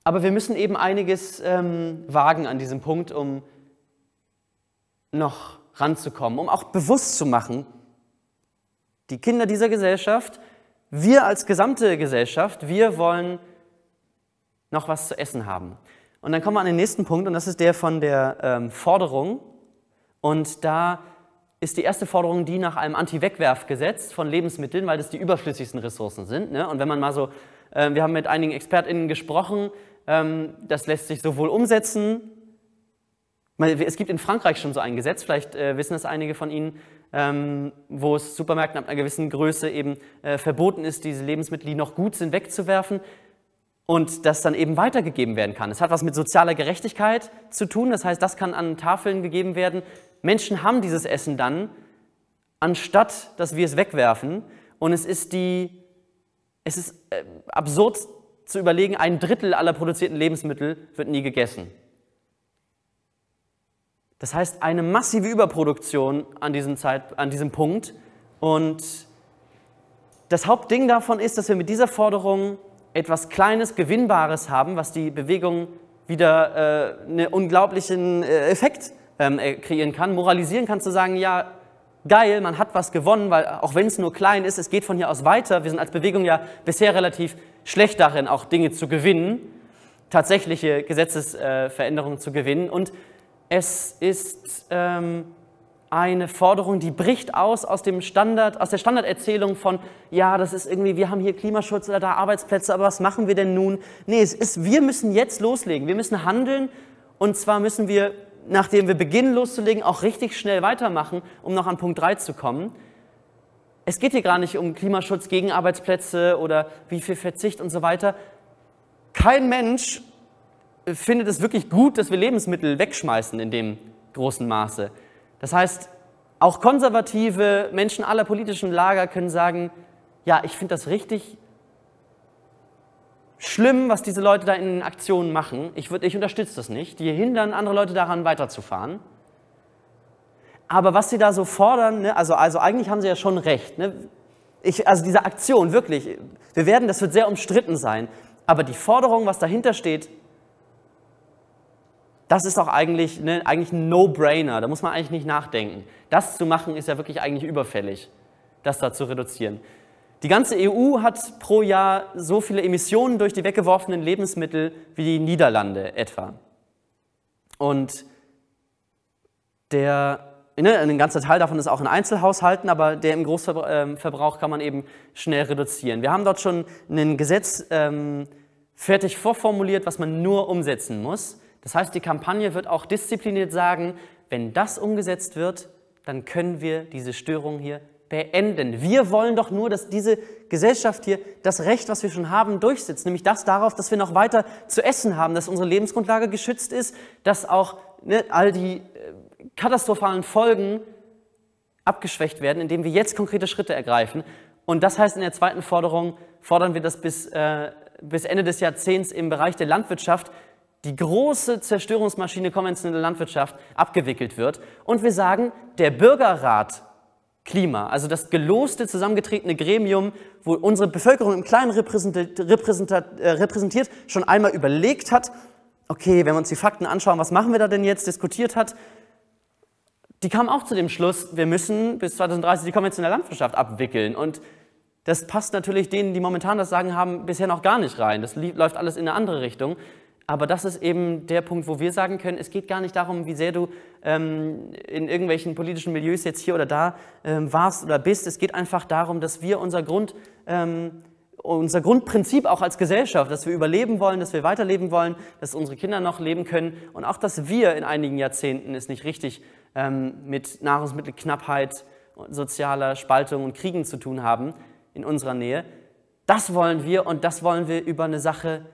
aber wir müssen eben einiges ähm, wagen an diesem Punkt, um noch ranzukommen, um auch bewusst zu machen, die Kinder dieser Gesellschaft wir als gesamte Gesellschaft, wir wollen noch was zu essen haben. Und dann kommen wir an den nächsten Punkt und das ist der von der ähm, Forderung. Und da ist die erste Forderung die nach einem Anti-Wegwerfgesetz von Lebensmitteln, weil das die überflüssigsten Ressourcen sind. Ne? Und wenn man mal so, äh, wir haben mit einigen ExpertInnen gesprochen, ähm, das lässt sich sowohl umsetzen, es gibt in Frankreich schon so ein Gesetz, vielleicht äh, wissen es einige von Ihnen, ähm, wo es Supermärkten ab einer gewissen Größe eben äh, verboten ist, diese Lebensmittel, die noch gut sind, wegzuwerfen und das dann eben weitergegeben werden kann. Es hat was mit sozialer Gerechtigkeit zu tun, das heißt, das kann an Tafeln gegeben werden. Menschen haben dieses Essen dann, anstatt dass wir es wegwerfen. Und es ist, die, es ist äh, absurd zu überlegen, ein Drittel aller produzierten Lebensmittel wird nie gegessen. Das heißt, eine massive Überproduktion an diesem, Zeit, an diesem Punkt. Und das Hauptding davon ist, dass wir mit dieser Forderung etwas Kleines, Gewinnbares haben, was die Bewegung wieder äh, einen unglaublichen äh, Effekt ähm, äh, kreieren kann, moralisieren kann, zu sagen, ja, geil, man hat was gewonnen, weil auch wenn es nur klein ist, es geht von hier aus weiter. Wir sind als Bewegung ja bisher relativ schlecht darin, auch Dinge zu gewinnen, tatsächliche Gesetzesveränderungen zu gewinnen. Und es ist ähm, eine Forderung, die bricht aus aus, dem Standard, aus der Standarderzählung von, ja, das ist irgendwie, wir haben hier Klimaschutz oder da Arbeitsplätze, aber was machen wir denn nun? Nee, es ist, wir müssen jetzt loslegen, wir müssen handeln und zwar müssen wir, nachdem wir beginnen loszulegen, auch richtig schnell weitermachen, um noch an Punkt 3 zu kommen. Es geht hier gar nicht um Klimaschutz gegen Arbeitsplätze oder wie viel Verzicht und so weiter. Kein Mensch findet es wirklich gut, dass wir Lebensmittel wegschmeißen in dem großen Maße. Das heißt, auch konservative Menschen aller politischen Lager können sagen, ja, ich finde das richtig schlimm, was diese Leute da in Aktionen machen. Ich, ich unterstütze das nicht. Die hindern andere Leute daran, weiterzufahren. Aber was sie da so fordern, ne, also, also eigentlich haben sie ja schon recht. Ne? Ich, also diese Aktion, wirklich, wir werden, das wird sehr umstritten sein. Aber die Forderung, was dahinter steht, das ist doch eigentlich, ne, eigentlich ein No-Brainer, da muss man eigentlich nicht nachdenken. Das zu machen ist ja wirklich eigentlich überfällig, das da zu reduzieren. Die ganze EU hat pro Jahr so viele Emissionen durch die weggeworfenen Lebensmittel wie die Niederlande etwa. Und der ne, ein ganzer Teil davon ist auch in Einzelhaushalten, aber der im Großverbrauch kann man eben schnell reduzieren. Wir haben dort schon ein Gesetz ähm, fertig vorformuliert, was man nur umsetzen muss. Das heißt, die Kampagne wird auch diszipliniert sagen, wenn das umgesetzt wird, dann können wir diese Störung hier beenden. Wir wollen doch nur, dass diese Gesellschaft hier das Recht, was wir schon haben, durchsetzt, nämlich das darauf, dass wir noch weiter zu essen haben, dass unsere Lebensgrundlage geschützt ist, dass auch ne, all die äh, katastrophalen Folgen abgeschwächt werden, indem wir jetzt konkrete Schritte ergreifen. Und das heißt, in der zweiten Forderung fordern wir, dass bis, äh, bis Ende des Jahrzehnts im Bereich der Landwirtschaft die große Zerstörungsmaschine konventionelle Landwirtschaft abgewickelt wird. Und wir sagen, der Bürgerrat Klima, also das geloste, zusammengetretene Gremium, wo unsere Bevölkerung im Kleinen repräsentiert, äh, repräsentiert, schon einmal überlegt hat, okay, wenn wir uns die Fakten anschauen, was machen wir da denn jetzt, diskutiert hat, die kam auch zu dem Schluss, wir müssen bis 2030 die konventionelle Landwirtschaft abwickeln. Und das passt natürlich denen, die momentan das Sagen haben, bisher noch gar nicht rein. Das läuft alles in eine andere Richtung. Aber das ist eben der Punkt, wo wir sagen können, es geht gar nicht darum, wie sehr du ähm, in irgendwelchen politischen Milieus jetzt hier oder da ähm, warst oder bist. Es geht einfach darum, dass wir unser, Grund, ähm, unser Grundprinzip auch als Gesellschaft, dass wir überleben wollen, dass wir weiterleben wollen, dass unsere Kinder noch leben können und auch, dass wir in einigen Jahrzehnten es nicht richtig ähm, mit Nahrungsmittelknappheit, sozialer Spaltung und Kriegen zu tun haben in unserer Nähe. Das wollen wir und das wollen wir über eine Sache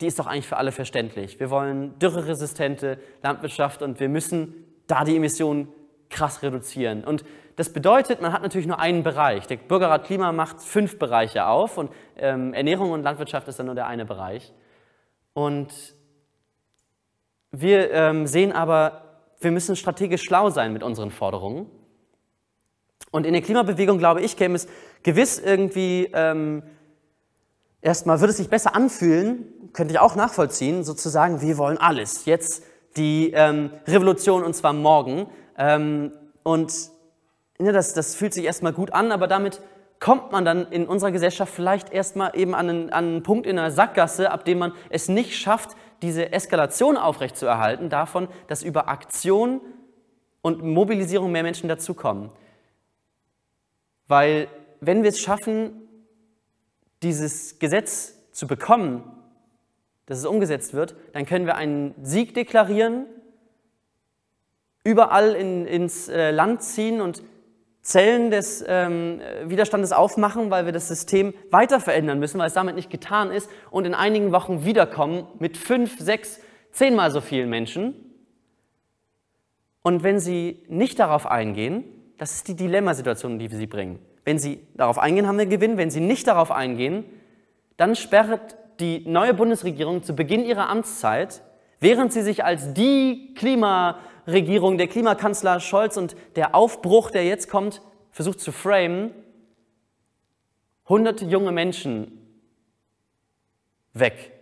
die ist doch eigentlich für alle verständlich. Wir wollen dürreresistente Landwirtschaft und wir müssen da die Emissionen krass reduzieren. Und das bedeutet, man hat natürlich nur einen Bereich. Der Bürgerrat Klima macht fünf Bereiche auf und ähm, Ernährung und Landwirtschaft ist dann nur der eine Bereich. Und wir ähm, sehen aber, wir müssen strategisch schlau sein mit unseren Forderungen. Und in der Klimabewegung, glaube ich, käme es gewiss irgendwie ähm, Erstmal würde es sich besser anfühlen, könnte ich auch nachvollziehen, sozusagen, wir wollen alles. Jetzt die ähm, Revolution und zwar morgen. Ähm, und ja, das, das fühlt sich erstmal gut an, aber damit kommt man dann in unserer Gesellschaft vielleicht erstmal eben an einen, an einen Punkt in einer Sackgasse, ab dem man es nicht schafft, diese Eskalation aufrechtzuerhalten, davon, dass über Aktion und Mobilisierung mehr Menschen dazukommen. Weil wenn wir es schaffen, dieses Gesetz zu bekommen, dass es umgesetzt wird, dann können wir einen Sieg deklarieren, überall in, ins äh, Land ziehen und Zellen des ähm, Widerstandes aufmachen, weil wir das System weiter verändern müssen, weil es damit nicht getan ist und in einigen Wochen wiederkommen mit fünf, sechs, zehnmal so vielen Menschen. Und wenn sie nicht darauf eingehen, das ist die Dilemmasituation, die wir sie bringen. Wenn Sie darauf eingehen, haben wir Gewinn. Wenn Sie nicht darauf eingehen, dann sperrt die neue Bundesregierung zu Beginn ihrer Amtszeit, während sie sich als die Klimaregierung, der Klimakanzler Scholz und der Aufbruch, der jetzt kommt, versucht zu framen, hunderte junge Menschen weg.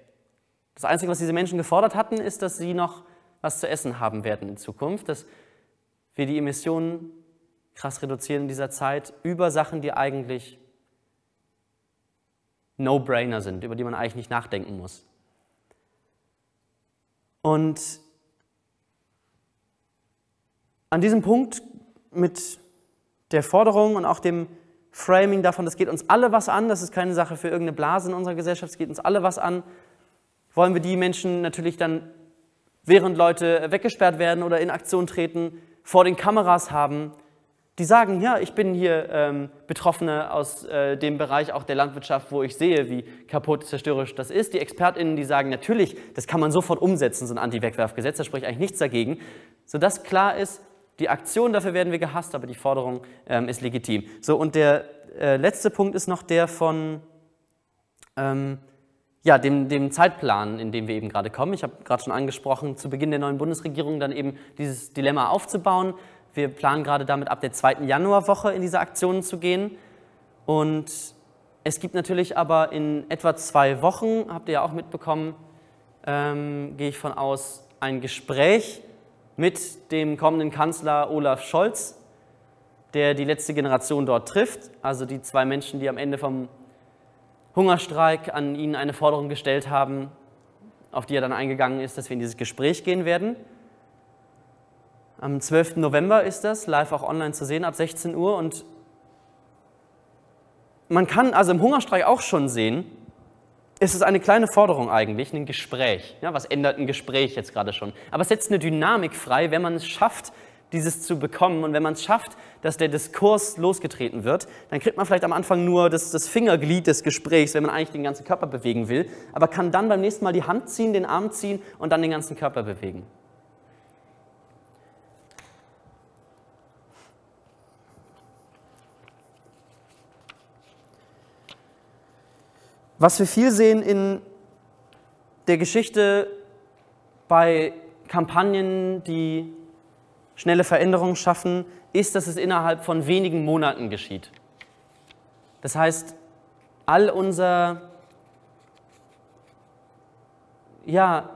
Das Einzige, was diese Menschen gefordert hatten, ist, dass sie noch was zu essen haben werden in Zukunft, dass wir die Emissionen krass reduzieren in dieser Zeit über Sachen, die eigentlich No-Brainer sind, über die man eigentlich nicht nachdenken muss. Und an diesem Punkt mit der Forderung und auch dem Framing davon, das geht uns alle was an, das ist keine Sache für irgendeine Blase in unserer Gesellschaft, es geht uns alle was an, wollen wir die Menschen natürlich dann, während Leute weggesperrt werden oder in Aktion treten, vor den Kameras haben, die sagen, ja, ich bin hier ähm, Betroffene aus äh, dem Bereich auch der Landwirtschaft, wo ich sehe, wie kaputt, zerstörerisch das ist. Die ExpertInnen, die sagen, natürlich, das kann man sofort umsetzen, so ein Anti-Wegwerfgesetz, da spricht eigentlich nichts dagegen. Sodass klar ist, die Aktion, dafür werden wir gehasst, aber die Forderung ähm, ist legitim. So, und der äh, letzte Punkt ist noch der von ähm, ja, dem, dem Zeitplan, in dem wir eben gerade kommen. Ich habe gerade schon angesprochen, zu Beginn der neuen Bundesregierung dann eben dieses Dilemma aufzubauen. Wir planen gerade damit, ab der zweiten Januarwoche in diese Aktionen zu gehen. Und es gibt natürlich aber in etwa zwei Wochen, habt ihr ja auch mitbekommen, ähm, gehe ich von aus, ein Gespräch mit dem kommenden Kanzler Olaf Scholz, der die letzte Generation dort trifft, also die zwei Menschen, die am Ende vom Hungerstreik an ihn eine Forderung gestellt haben, auf die er dann eingegangen ist, dass wir in dieses Gespräch gehen werden. Am 12. November ist das, live auch online zu sehen, ab 16 Uhr. Und man kann also im Hungerstreik auch schon sehen, es ist eine kleine Forderung eigentlich, ein Gespräch. Ja, was ändert ein Gespräch jetzt gerade schon? Aber es setzt eine Dynamik frei, wenn man es schafft, dieses zu bekommen. Und wenn man es schafft, dass der Diskurs losgetreten wird, dann kriegt man vielleicht am Anfang nur das, das, Fingerglied des Gesprächs, wenn man eigentlich den ganzen Körper bewegen will, aber kann dann beim nächsten Mal die Hand ziehen, den Arm ziehen und dann den ganzen Körper bewegen. Was wir viel sehen in der Geschichte bei Kampagnen, die schnelle Veränderungen schaffen, ist, dass es innerhalb von wenigen Monaten geschieht. Das heißt, all unser, ja,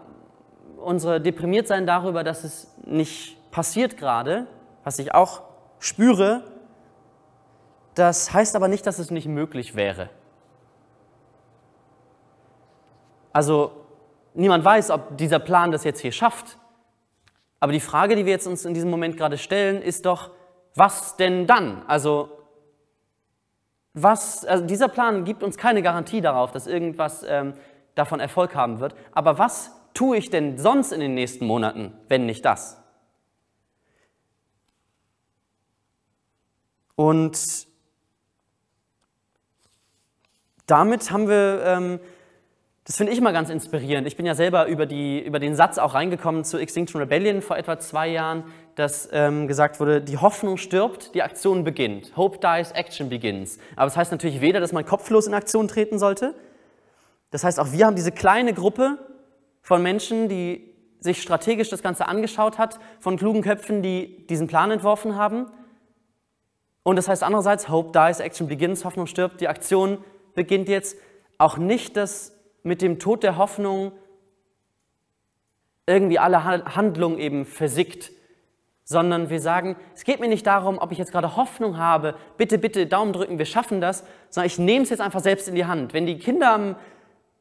unsere Deprimiertsein darüber, dass es nicht passiert gerade, was ich auch spüre, das heißt aber nicht, dass es nicht möglich wäre. Also niemand weiß, ob dieser Plan das jetzt hier schafft. Aber die Frage, die wir jetzt uns in diesem Moment gerade stellen, ist doch, was denn dann? Also, was, also dieser Plan gibt uns keine Garantie darauf, dass irgendwas ähm, davon Erfolg haben wird. Aber was tue ich denn sonst in den nächsten Monaten, wenn nicht das? Und damit haben wir ähm, das finde ich immer ganz inspirierend. Ich bin ja selber über, die, über den Satz auch reingekommen zu Extinction Rebellion vor etwa zwei Jahren, dass ähm, gesagt wurde, die Hoffnung stirbt, die Aktion beginnt. Hope dies, action begins. Aber das heißt natürlich weder, dass man kopflos in Aktion treten sollte. Das heißt, auch wir haben diese kleine Gruppe von Menschen, die sich strategisch das Ganze angeschaut hat, von klugen Köpfen, die diesen Plan entworfen haben. Und das heißt andererseits, Hope dies, action begins, Hoffnung stirbt, die Aktion beginnt jetzt. Auch nicht das mit dem Tod der Hoffnung irgendwie alle Handlung eben versickt, sondern wir sagen, es geht mir nicht darum, ob ich jetzt gerade Hoffnung habe, bitte, bitte Daumen drücken, wir schaffen das, sondern ich nehme es jetzt einfach selbst in die Hand. Wenn die Kinder am,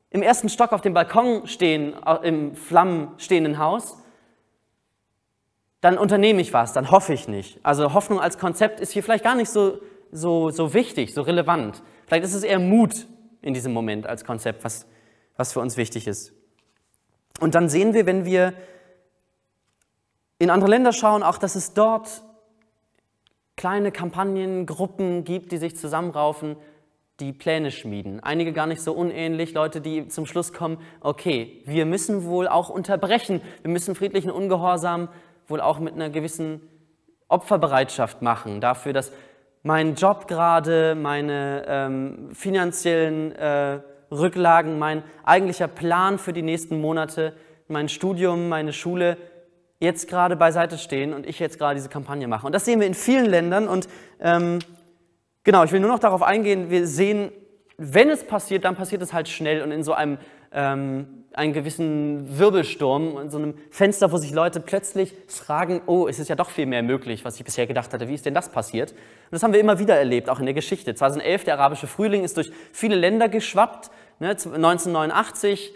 im ersten Stock auf dem Balkon stehen, im Flammen stehenden Haus, dann unternehme ich was, dann hoffe ich nicht. Also Hoffnung als Konzept ist hier vielleicht gar nicht so, so, so wichtig, so relevant. Vielleicht ist es eher Mut in diesem Moment als Konzept, was was für uns wichtig ist. Und dann sehen wir, wenn wir in andere Länder schauen, auch, dass es dort kleine Kampagnen, Gruppen gibt, die sich zusammenraufen, die Pläne schmieden. Einige gar nicht so unähnlich, Leute, die zum Schluss kommen, okay, wir müssen wohl auch unterbrechen, wir müssen friedlichen Ungehorsam wohl auch mit einer gewissen Opferbereitschaft machen, dafür, dass mein Job gerade, meine ähm, finanziellen äh, Rücklagen, mein eigentlicher Plan für die nächsten Monate, mein Studium, meine Schule jetzt gerade beiseite stehen und ich jetzt gerade diese Kampagne mache. Und das sehen wir in vielen Ländern. Und ähm, genau, ich will nur noch darauf eingehen, wir sehen, wenn es passiert, dann passiert es halt schnell und in so einem ähm, einen gewissen Wirbelsturm, in so einem Fenster, wo sich Leute plötzlich fragen, oh, es ist ja doch viel mehr möglich, was ich bisher gedacht hatte, wie ist denn das passiert? Und das haben wir immer wieder erlebt, auch in der Geschichte. 2011, der arabische Frühling ist durch viele Länder geschwappt, ne, 1989,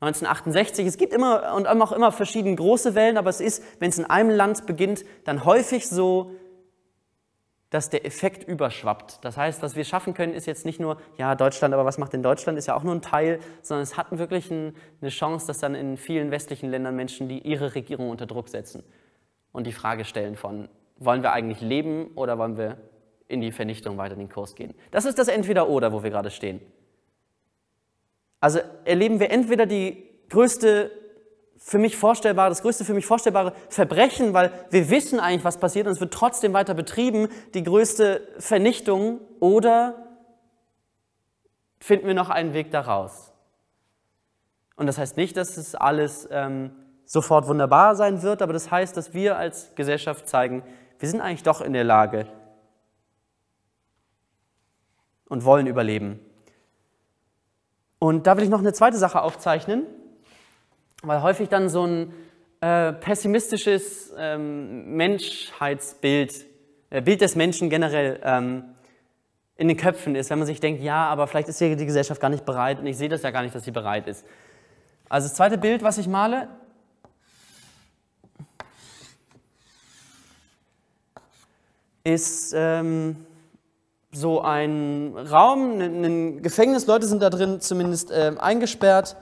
1968. Es gibt immer und auch immer verschiedene große Wellen, aber es ist, wenn es in einem Land beginnt, dann häufig so, dass der Effekt überschwappt. Das heißt, was wir schaffen können, ist jetzt nicht nur, ja, Deutschland, aber was macht denn Deutschland, ist ja auch nur ein Teil, sondern es hat wirklich ein, eine Chance, dass dann in vielen westlichen Ländern Menschen, die ihre Regierung unter Druck setzen und die Frage stellen von, wollen wir eigentlich leben oder wollen wir in die Vernichtung weiter den Kurs gehen? Das ist das Entweder-Oder, wo wir gerade stehen. Also erleben wir entweder die größte für mich vorstellbare, das größte für mich vorstellbare Verbrechen, weil wir wissen eigentlich, was passiert und es wird trotzdem weiter betrieben, die größte Vernichtung oder finden wir noch einen Weg daraus? Und das heißt nicht, dass es alles ähm, sofort wunderbar sein wird, aber das heißt, dass wir als Gesellschaft zeigen, wir sind eigentlich doch in der Lage und wollen überleben. Und da will ich noch eine zweite Sache aufzeichnen weil häufig dann so ein äh, pessimistisches ähm, Menschheitsbild, äh, Bild des Menschen generell ähm, in den Köpfen ist, wenn man sich denkt, ja, aber vielleicht ist die Gesellschaft gar nicht bereit und ich sehe das ja gar nicht, dass sie bereit ist. Also das zweite Bild, was ich male, ist ähm, so ein Raum, ein Gefängnis. Leute sind da drin zumindest äh, eingesperrt.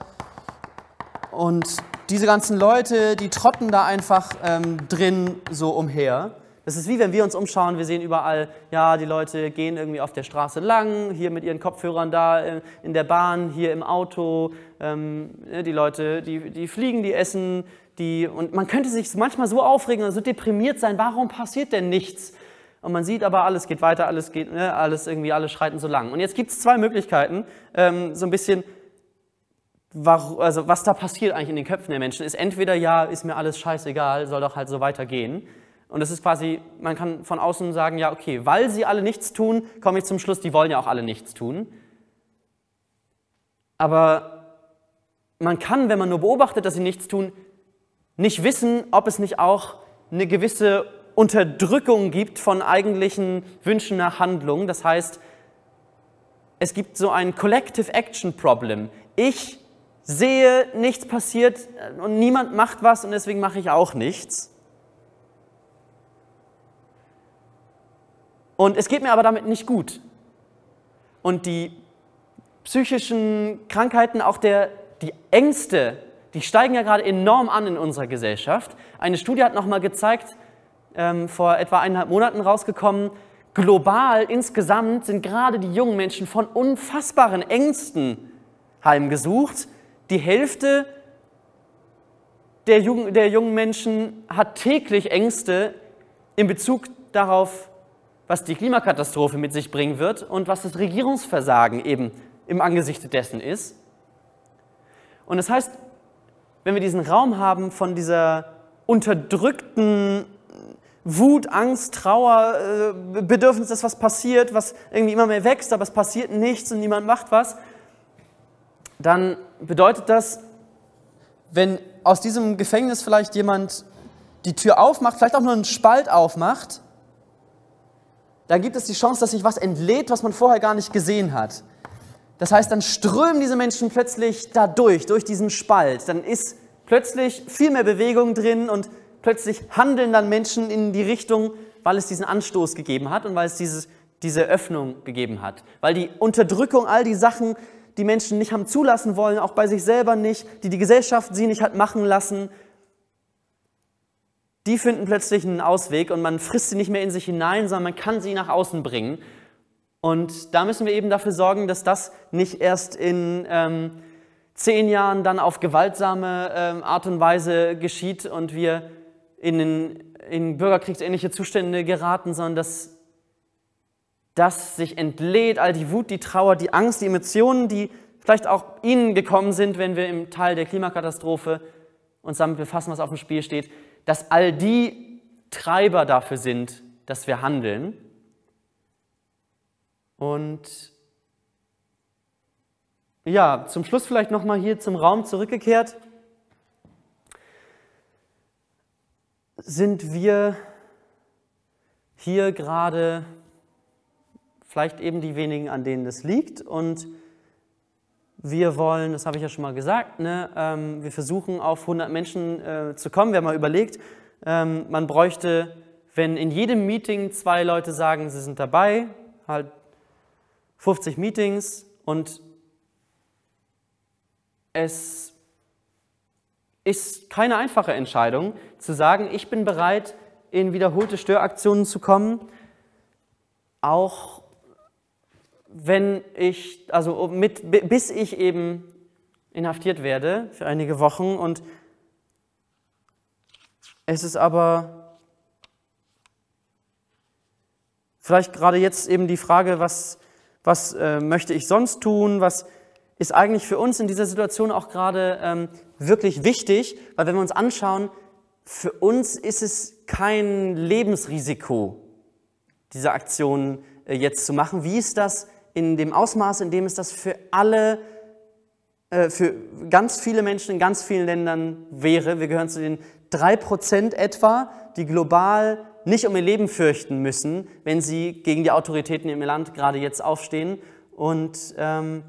Und diese ganzen Leute, die trotten da einfach ähm, drin so umher. Das ist wie wenn wir uns umschauen, wir sehen überall, ja, die Leute gehen irgendwie auf der Straße lang, hier mit ihren Kopfhörern da äh, in der Bahn, hier im Auto, ähm, die Leute, die, die fliegen, die essen, die, und man könnte sich manchmal so aufregen oder so deprimiert sein, warum passiert denn nichts? Und man sieht aber, alles geht weiter, alles geht, ne, alles irgendwie, alle schreiten so lang. Und jetzt gibt es zwei Möglichkeiten, ähm, so ein bisschen, also was da passiert eigentlich in den Köpfen der Menschen, ist entweder, ja, ist mir alles scheißegal, soll doch halt so weitergehen. Und das ist quasi, man kann von außen sagen, ja, okay, weil sie alle nichts tun, komme ich zum Schluss, die wollen ja auch alle nichts tun. Aber man kann, wenn man nur beobachtet, dass sie nichts tun, nicht wissen, ob es nicht auch eine gewisse Unterdrückung gibt von eigentlichen Wünschen nach Handlung. Das heißt, es gibt so ein Collective Action Problem. Ich sehe, nichts passiert und niemand macht was und deswegen mache ich auch nichts. Und es geht mir aber damit nicht gut. Und die psychischen Krankheiten, auch der, die Ängste, die steigen ja gerade enorm an in unserer Gesellschaft. Eine Studie hat nochmal gezeigt, ähm, vor etwa eineinhalb Monaten rausgekommen, global insgesamt sind gerade die jungen Menschen von unfassbaren Ängsten heimgesucht. Die Hälfte der, Jugend, der jungen Menschen hat täglich Ängste in Bezug darauf, was die Klimakatastrophe mit sich bringen wird und was das Regierungsversagen eben im Angesicht dessen ist. Und das heißt, wenn wir diesen Raum haben von dieser unterdrückten Wut, Angst, Trauer, äh, Bedürfnis, dass was passiert, was irgendwie immer mehr wächst, aber es passiert nichts und niemand macht was, dann bedeutet das, wenn aus diesem Gefängnis vielleicht jemand die Tür aufmacht, vielleicht auch nur einen Spalt aufmacht, dann gibt es die Chance, dass sich was entlädt, was man vorher gar nicht gesehen hat. Das heißt, dann strömen diese Menschen plötzlich da durch, durch diesen Spalt. Dann ist plötzlich viel mehr Bewegung drin und plötzlich handeln dann Menschen in die Richtung, weil es diesen Anstoß gegeben hat und weil es dieses, diese Öffnung gegeben hat. Weil die Unterdrückung, all die Sachen, die Menschen nicht haben zulassen wollen, auch bei sich selber nicht, die die Gesellschaft sie nicht hat machen lassen, die finden plötzlich einen Ausweg und man frisst sie nicht mehr in sich hinein, sondern man kann sie nach außen bringen. Und da müssen wir eben dafür sorgen, dass das nicht erst in ähm, zehn Jahren dann auf gewaltsame ähm, Art und Weise geschieht und wir in, in bürgerkriegsähnliche Zustände geraten, sondern dass das sich entlädt, all die Wut, die Trauer, die Angst, die Emotionen, die vielleicht auch Ihnen gekommen sind, wenn wir im Teil der Klimakatastrophe uns damit befassen, was auf dem Spiel steht, dass all die Treiber dafür sind, dass wir handeln. Und ja, zum Schluss vielleicht nochmal hier zum Raum zurückgekehrt. Sind wir hier gerade vielleicht eben die wenigen, an denen das liegt und wir wollen, das habe ich ja schon mal gesagt, ne, ähm, wir versuchen auf 100 Menschen äh, zu kommen. Wir haben mal überlegt, ähm, man bräuchte, wenn in jedem Meeting zwei Leute sagen, sie sind dabei, halt 50 Meetings und es ist keine einfache Entscheidung zu sagen, ich bin bereit, in wiederholte Störaktionen zu kommen, auch wenn ich, also mit, bis ich eben inhaftiert werde für einige Wochen. Und es ist aber vielleicht gerade jetzt eben die Frage, was, was äh, möchte ich sonst tun, was ist eigentlich für uns in dieser Situation auch gerade ähm, wirklich wichtig, weil wenn wir uns anschauen, für uns ist es kein Lebensrisiko, diese Aktion äh, jetzt zu machen. Wie ist das in dem Ausmaß, in dem es das für alle, äh, für ganz viele Menschen in ganz vielen Ländern wäre. Wir gehören zu den drei Prozent etwa, die global nicht um ihr Leben fürchten müssen, wenn sie gegen die Autoritäten im Land gerade jetzt aufstehen. Und ähm,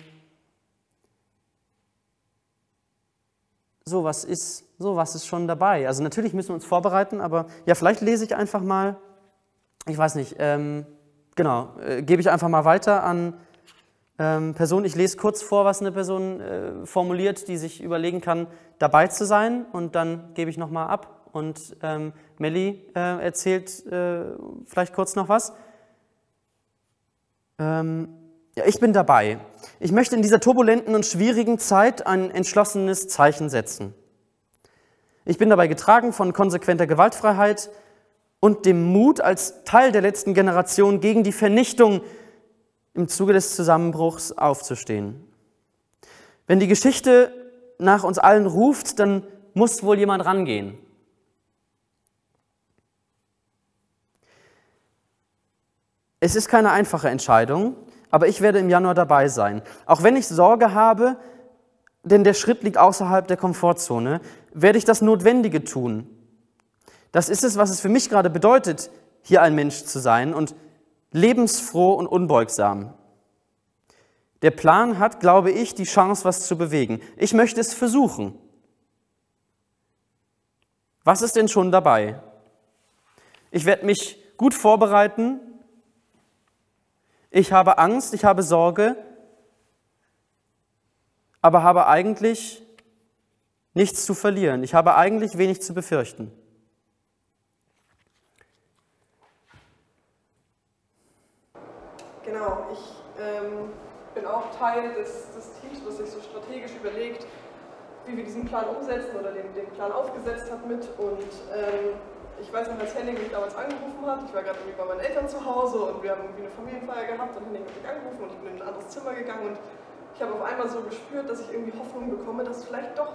sowas ist, sowas ist schon dabei. Also natürlich müssen wir uns vorbereiten, aber ja, vielleicht lese ich einfach mal ich weiß nicht, ähm, genau, äh, gebe ich einfach mal weiter an ähm, Person. Ich lese kurz vor, was eine Person äh, formuliert, die sich überlegen kann, dabei zu sein und dann gebe ich nochmal ab und ähm, Melli äh, erzählt äh, vielleicht kurz noch was. Ähm, ja, ich bin dabei. Ich möchte in dieser turbulenten und schwierigen Zeit ein entschlossenes Zeichen setzen. Ich bin dabei getragen von konsequenter Gewaltfreiheit und dem Mut, als Teil der letzten Generation gegen die Vernichtung im Zuge des Zusammenbruchs aufzustehen. Wenn die Geschichte nach uns allen ruft, dann muss wohl jemand rangehen. Es ist keine einfache Entscheidung, aber ich werde im Januar dabei sein. Auch wenn ich Sorge habe, denn der Schritt liegt außerhalb der Komfortzone, werde ich das Notwendige tun. Das ist es, was es für mich gerade bedeutet, hier ein Mensch zu sein und lebensfroh und unbeugsam. Der Plan hat, glaube ich, die Chance, was zu bewegen. Ich möchte es versuchen. Was ist denn schon dabei? Ich werde mich gut vorbereiten, ich habe Angst, ich habe Sorge, aber habe eigentlich nichts zu verlieren. Ich habe eigentlich wenig zu befürchten. Genau, ich ähm, bin auch Teil des, des, Teams, was sich so strategisch überlegt, wie wir diesen Plan umsetzen oder den, den Plan aufgesetzt hat mit. Und ähm, ich weiß noch, als Henning mich damals angerufen hat, ich war gerade irgendwie bei meinen Eltern zu Hause und wir haben irgendwie eine Familienfeier gehabt und Henning hat mich angerufen und ich bin in ein anderes Zimmer gegangen und ich habe auf einmal so gespürt, dass ich irgendwie Hoffnung bekomme, dass vielleicht doch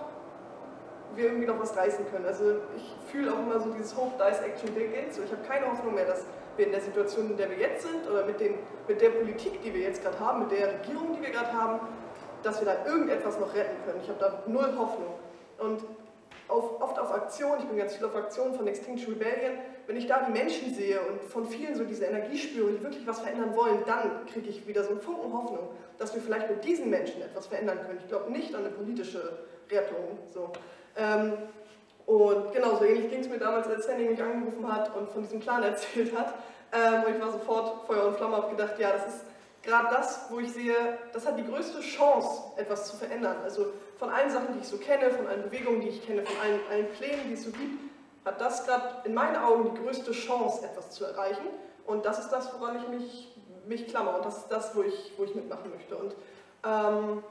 wir irgendwie noch was reißen können. Also ich fühle auch immer so dieses Hope Dice Action Begins. So ich habe keine Hoffnung mehr, dass wir in der Situation, in der wir jetzt sind oder mit, den, mit der Politik, die wir jetzt gerade haben, mit der Regierung, die wir gerade haben, dass wir da irgendetwas noch retten können. Ich habe da null Hoffnung. Und auf, oft auf Aktionen, ich bin ganz viel auf Aktionen von Extinction Rebellion, wenn ich da die Menschen sehe und von vielen so diese Energie spüre, die wirklich was verändern wollen, dann kriege ich wieder so einen Funken Hoffnung, dass wir vielleicht mit diesen Menschen etwas verändern können. Ich glaube nicht an eine politische Rettung. So. Ähm, und genau so ähnlich ging es mir damals, als Sandy mich angerufen hat und von diesem Plan [LAUGHS] erzählt hat. Ähm, und ich war sofort Feuer und Flamme, habe gedacht, ja, das ist gerade das, wo ich sehe, das hat die größte Chance, etwas zu verändern. Also von allen Sachen, die ich so kenne, von allen Bewegungen, die ich kenne, von allen, allen Plänen, die es so gibt, hat das gerade in meinen Augen die größte Chance, etwas zu erreichen. Und das ist das, woran ich mich, mich klammer. Und das ist das, wo ich, wo ich mitmachen möchte. Und ähm,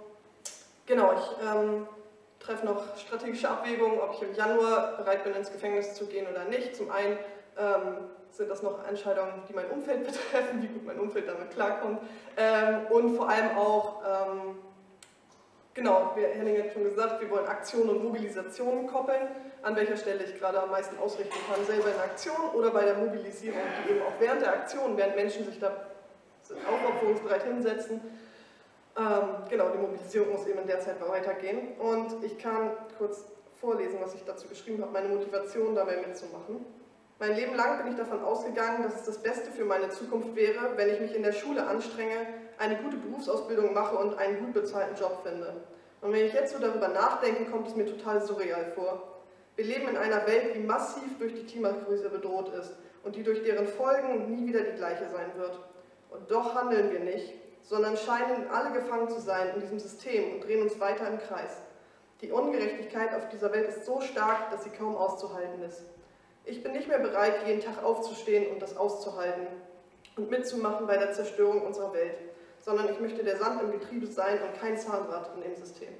genau, ich ähm, treffe noch strategische Abwägungen, ob ich im Januar bereit bin, ins Gefängnis zu gehen oder nicht. Zum einen ähm, sind das noch Entscheidungen, die mein Umfeld [LAUGHS] betreffen, wie gut mein Umfeld damit klarkommt. Ähm, und vor allem auch, ähm, genau, wie Henning hat schon gesagt, wir wollen Aktionen und Mobilisationen koppeln, an welcher Stelle ich gerade am meisten ausrichten kann, selber in Aktion oder bei der Mobilisierung, die eben auch während der Aktion, während Menschen sich da aufopferungsbereit hinsetzen, ähm, genau, die Mobilisierung muss eben in der Zeit weitergehen. Und ich kann kurz vorlesen, was ich dazu geschrieben habe, meine Motivation dabei mitzumachen. Mein Leben lang bin ich davon ausgegangen, dass es das Beste für meine Zukunft wäre, wenn ich mich in der Schule anstrenge, eine gute Berufsausbildung mache und einen gut bezahlten Job finde. Und wenn ich jetzt so darüber nachdenke, kommt es mir total surreal vor. Wir leben in einer Welt, die massiv durch die Klimakrise bedroht ist und die durch deren Folgen nie wieder die gleiche sein wird. Und doch handeln wir nicht, sondern scheinen alle gefangen zu sein in diesem System und drehen uns weiter im Kreis. Die Ungerechtigkeit auf dieser Welt ist so stark, dass sie kaum auszuhalten ist. Ich bin nicht mehr bereit, jeden Tag aufzustehen und das auszuhalten und mitzumachen bei der Zerstörung unserer Welt, sondern ich möchte der Sand im Getriebe sein und kein Zahnrad in dem System.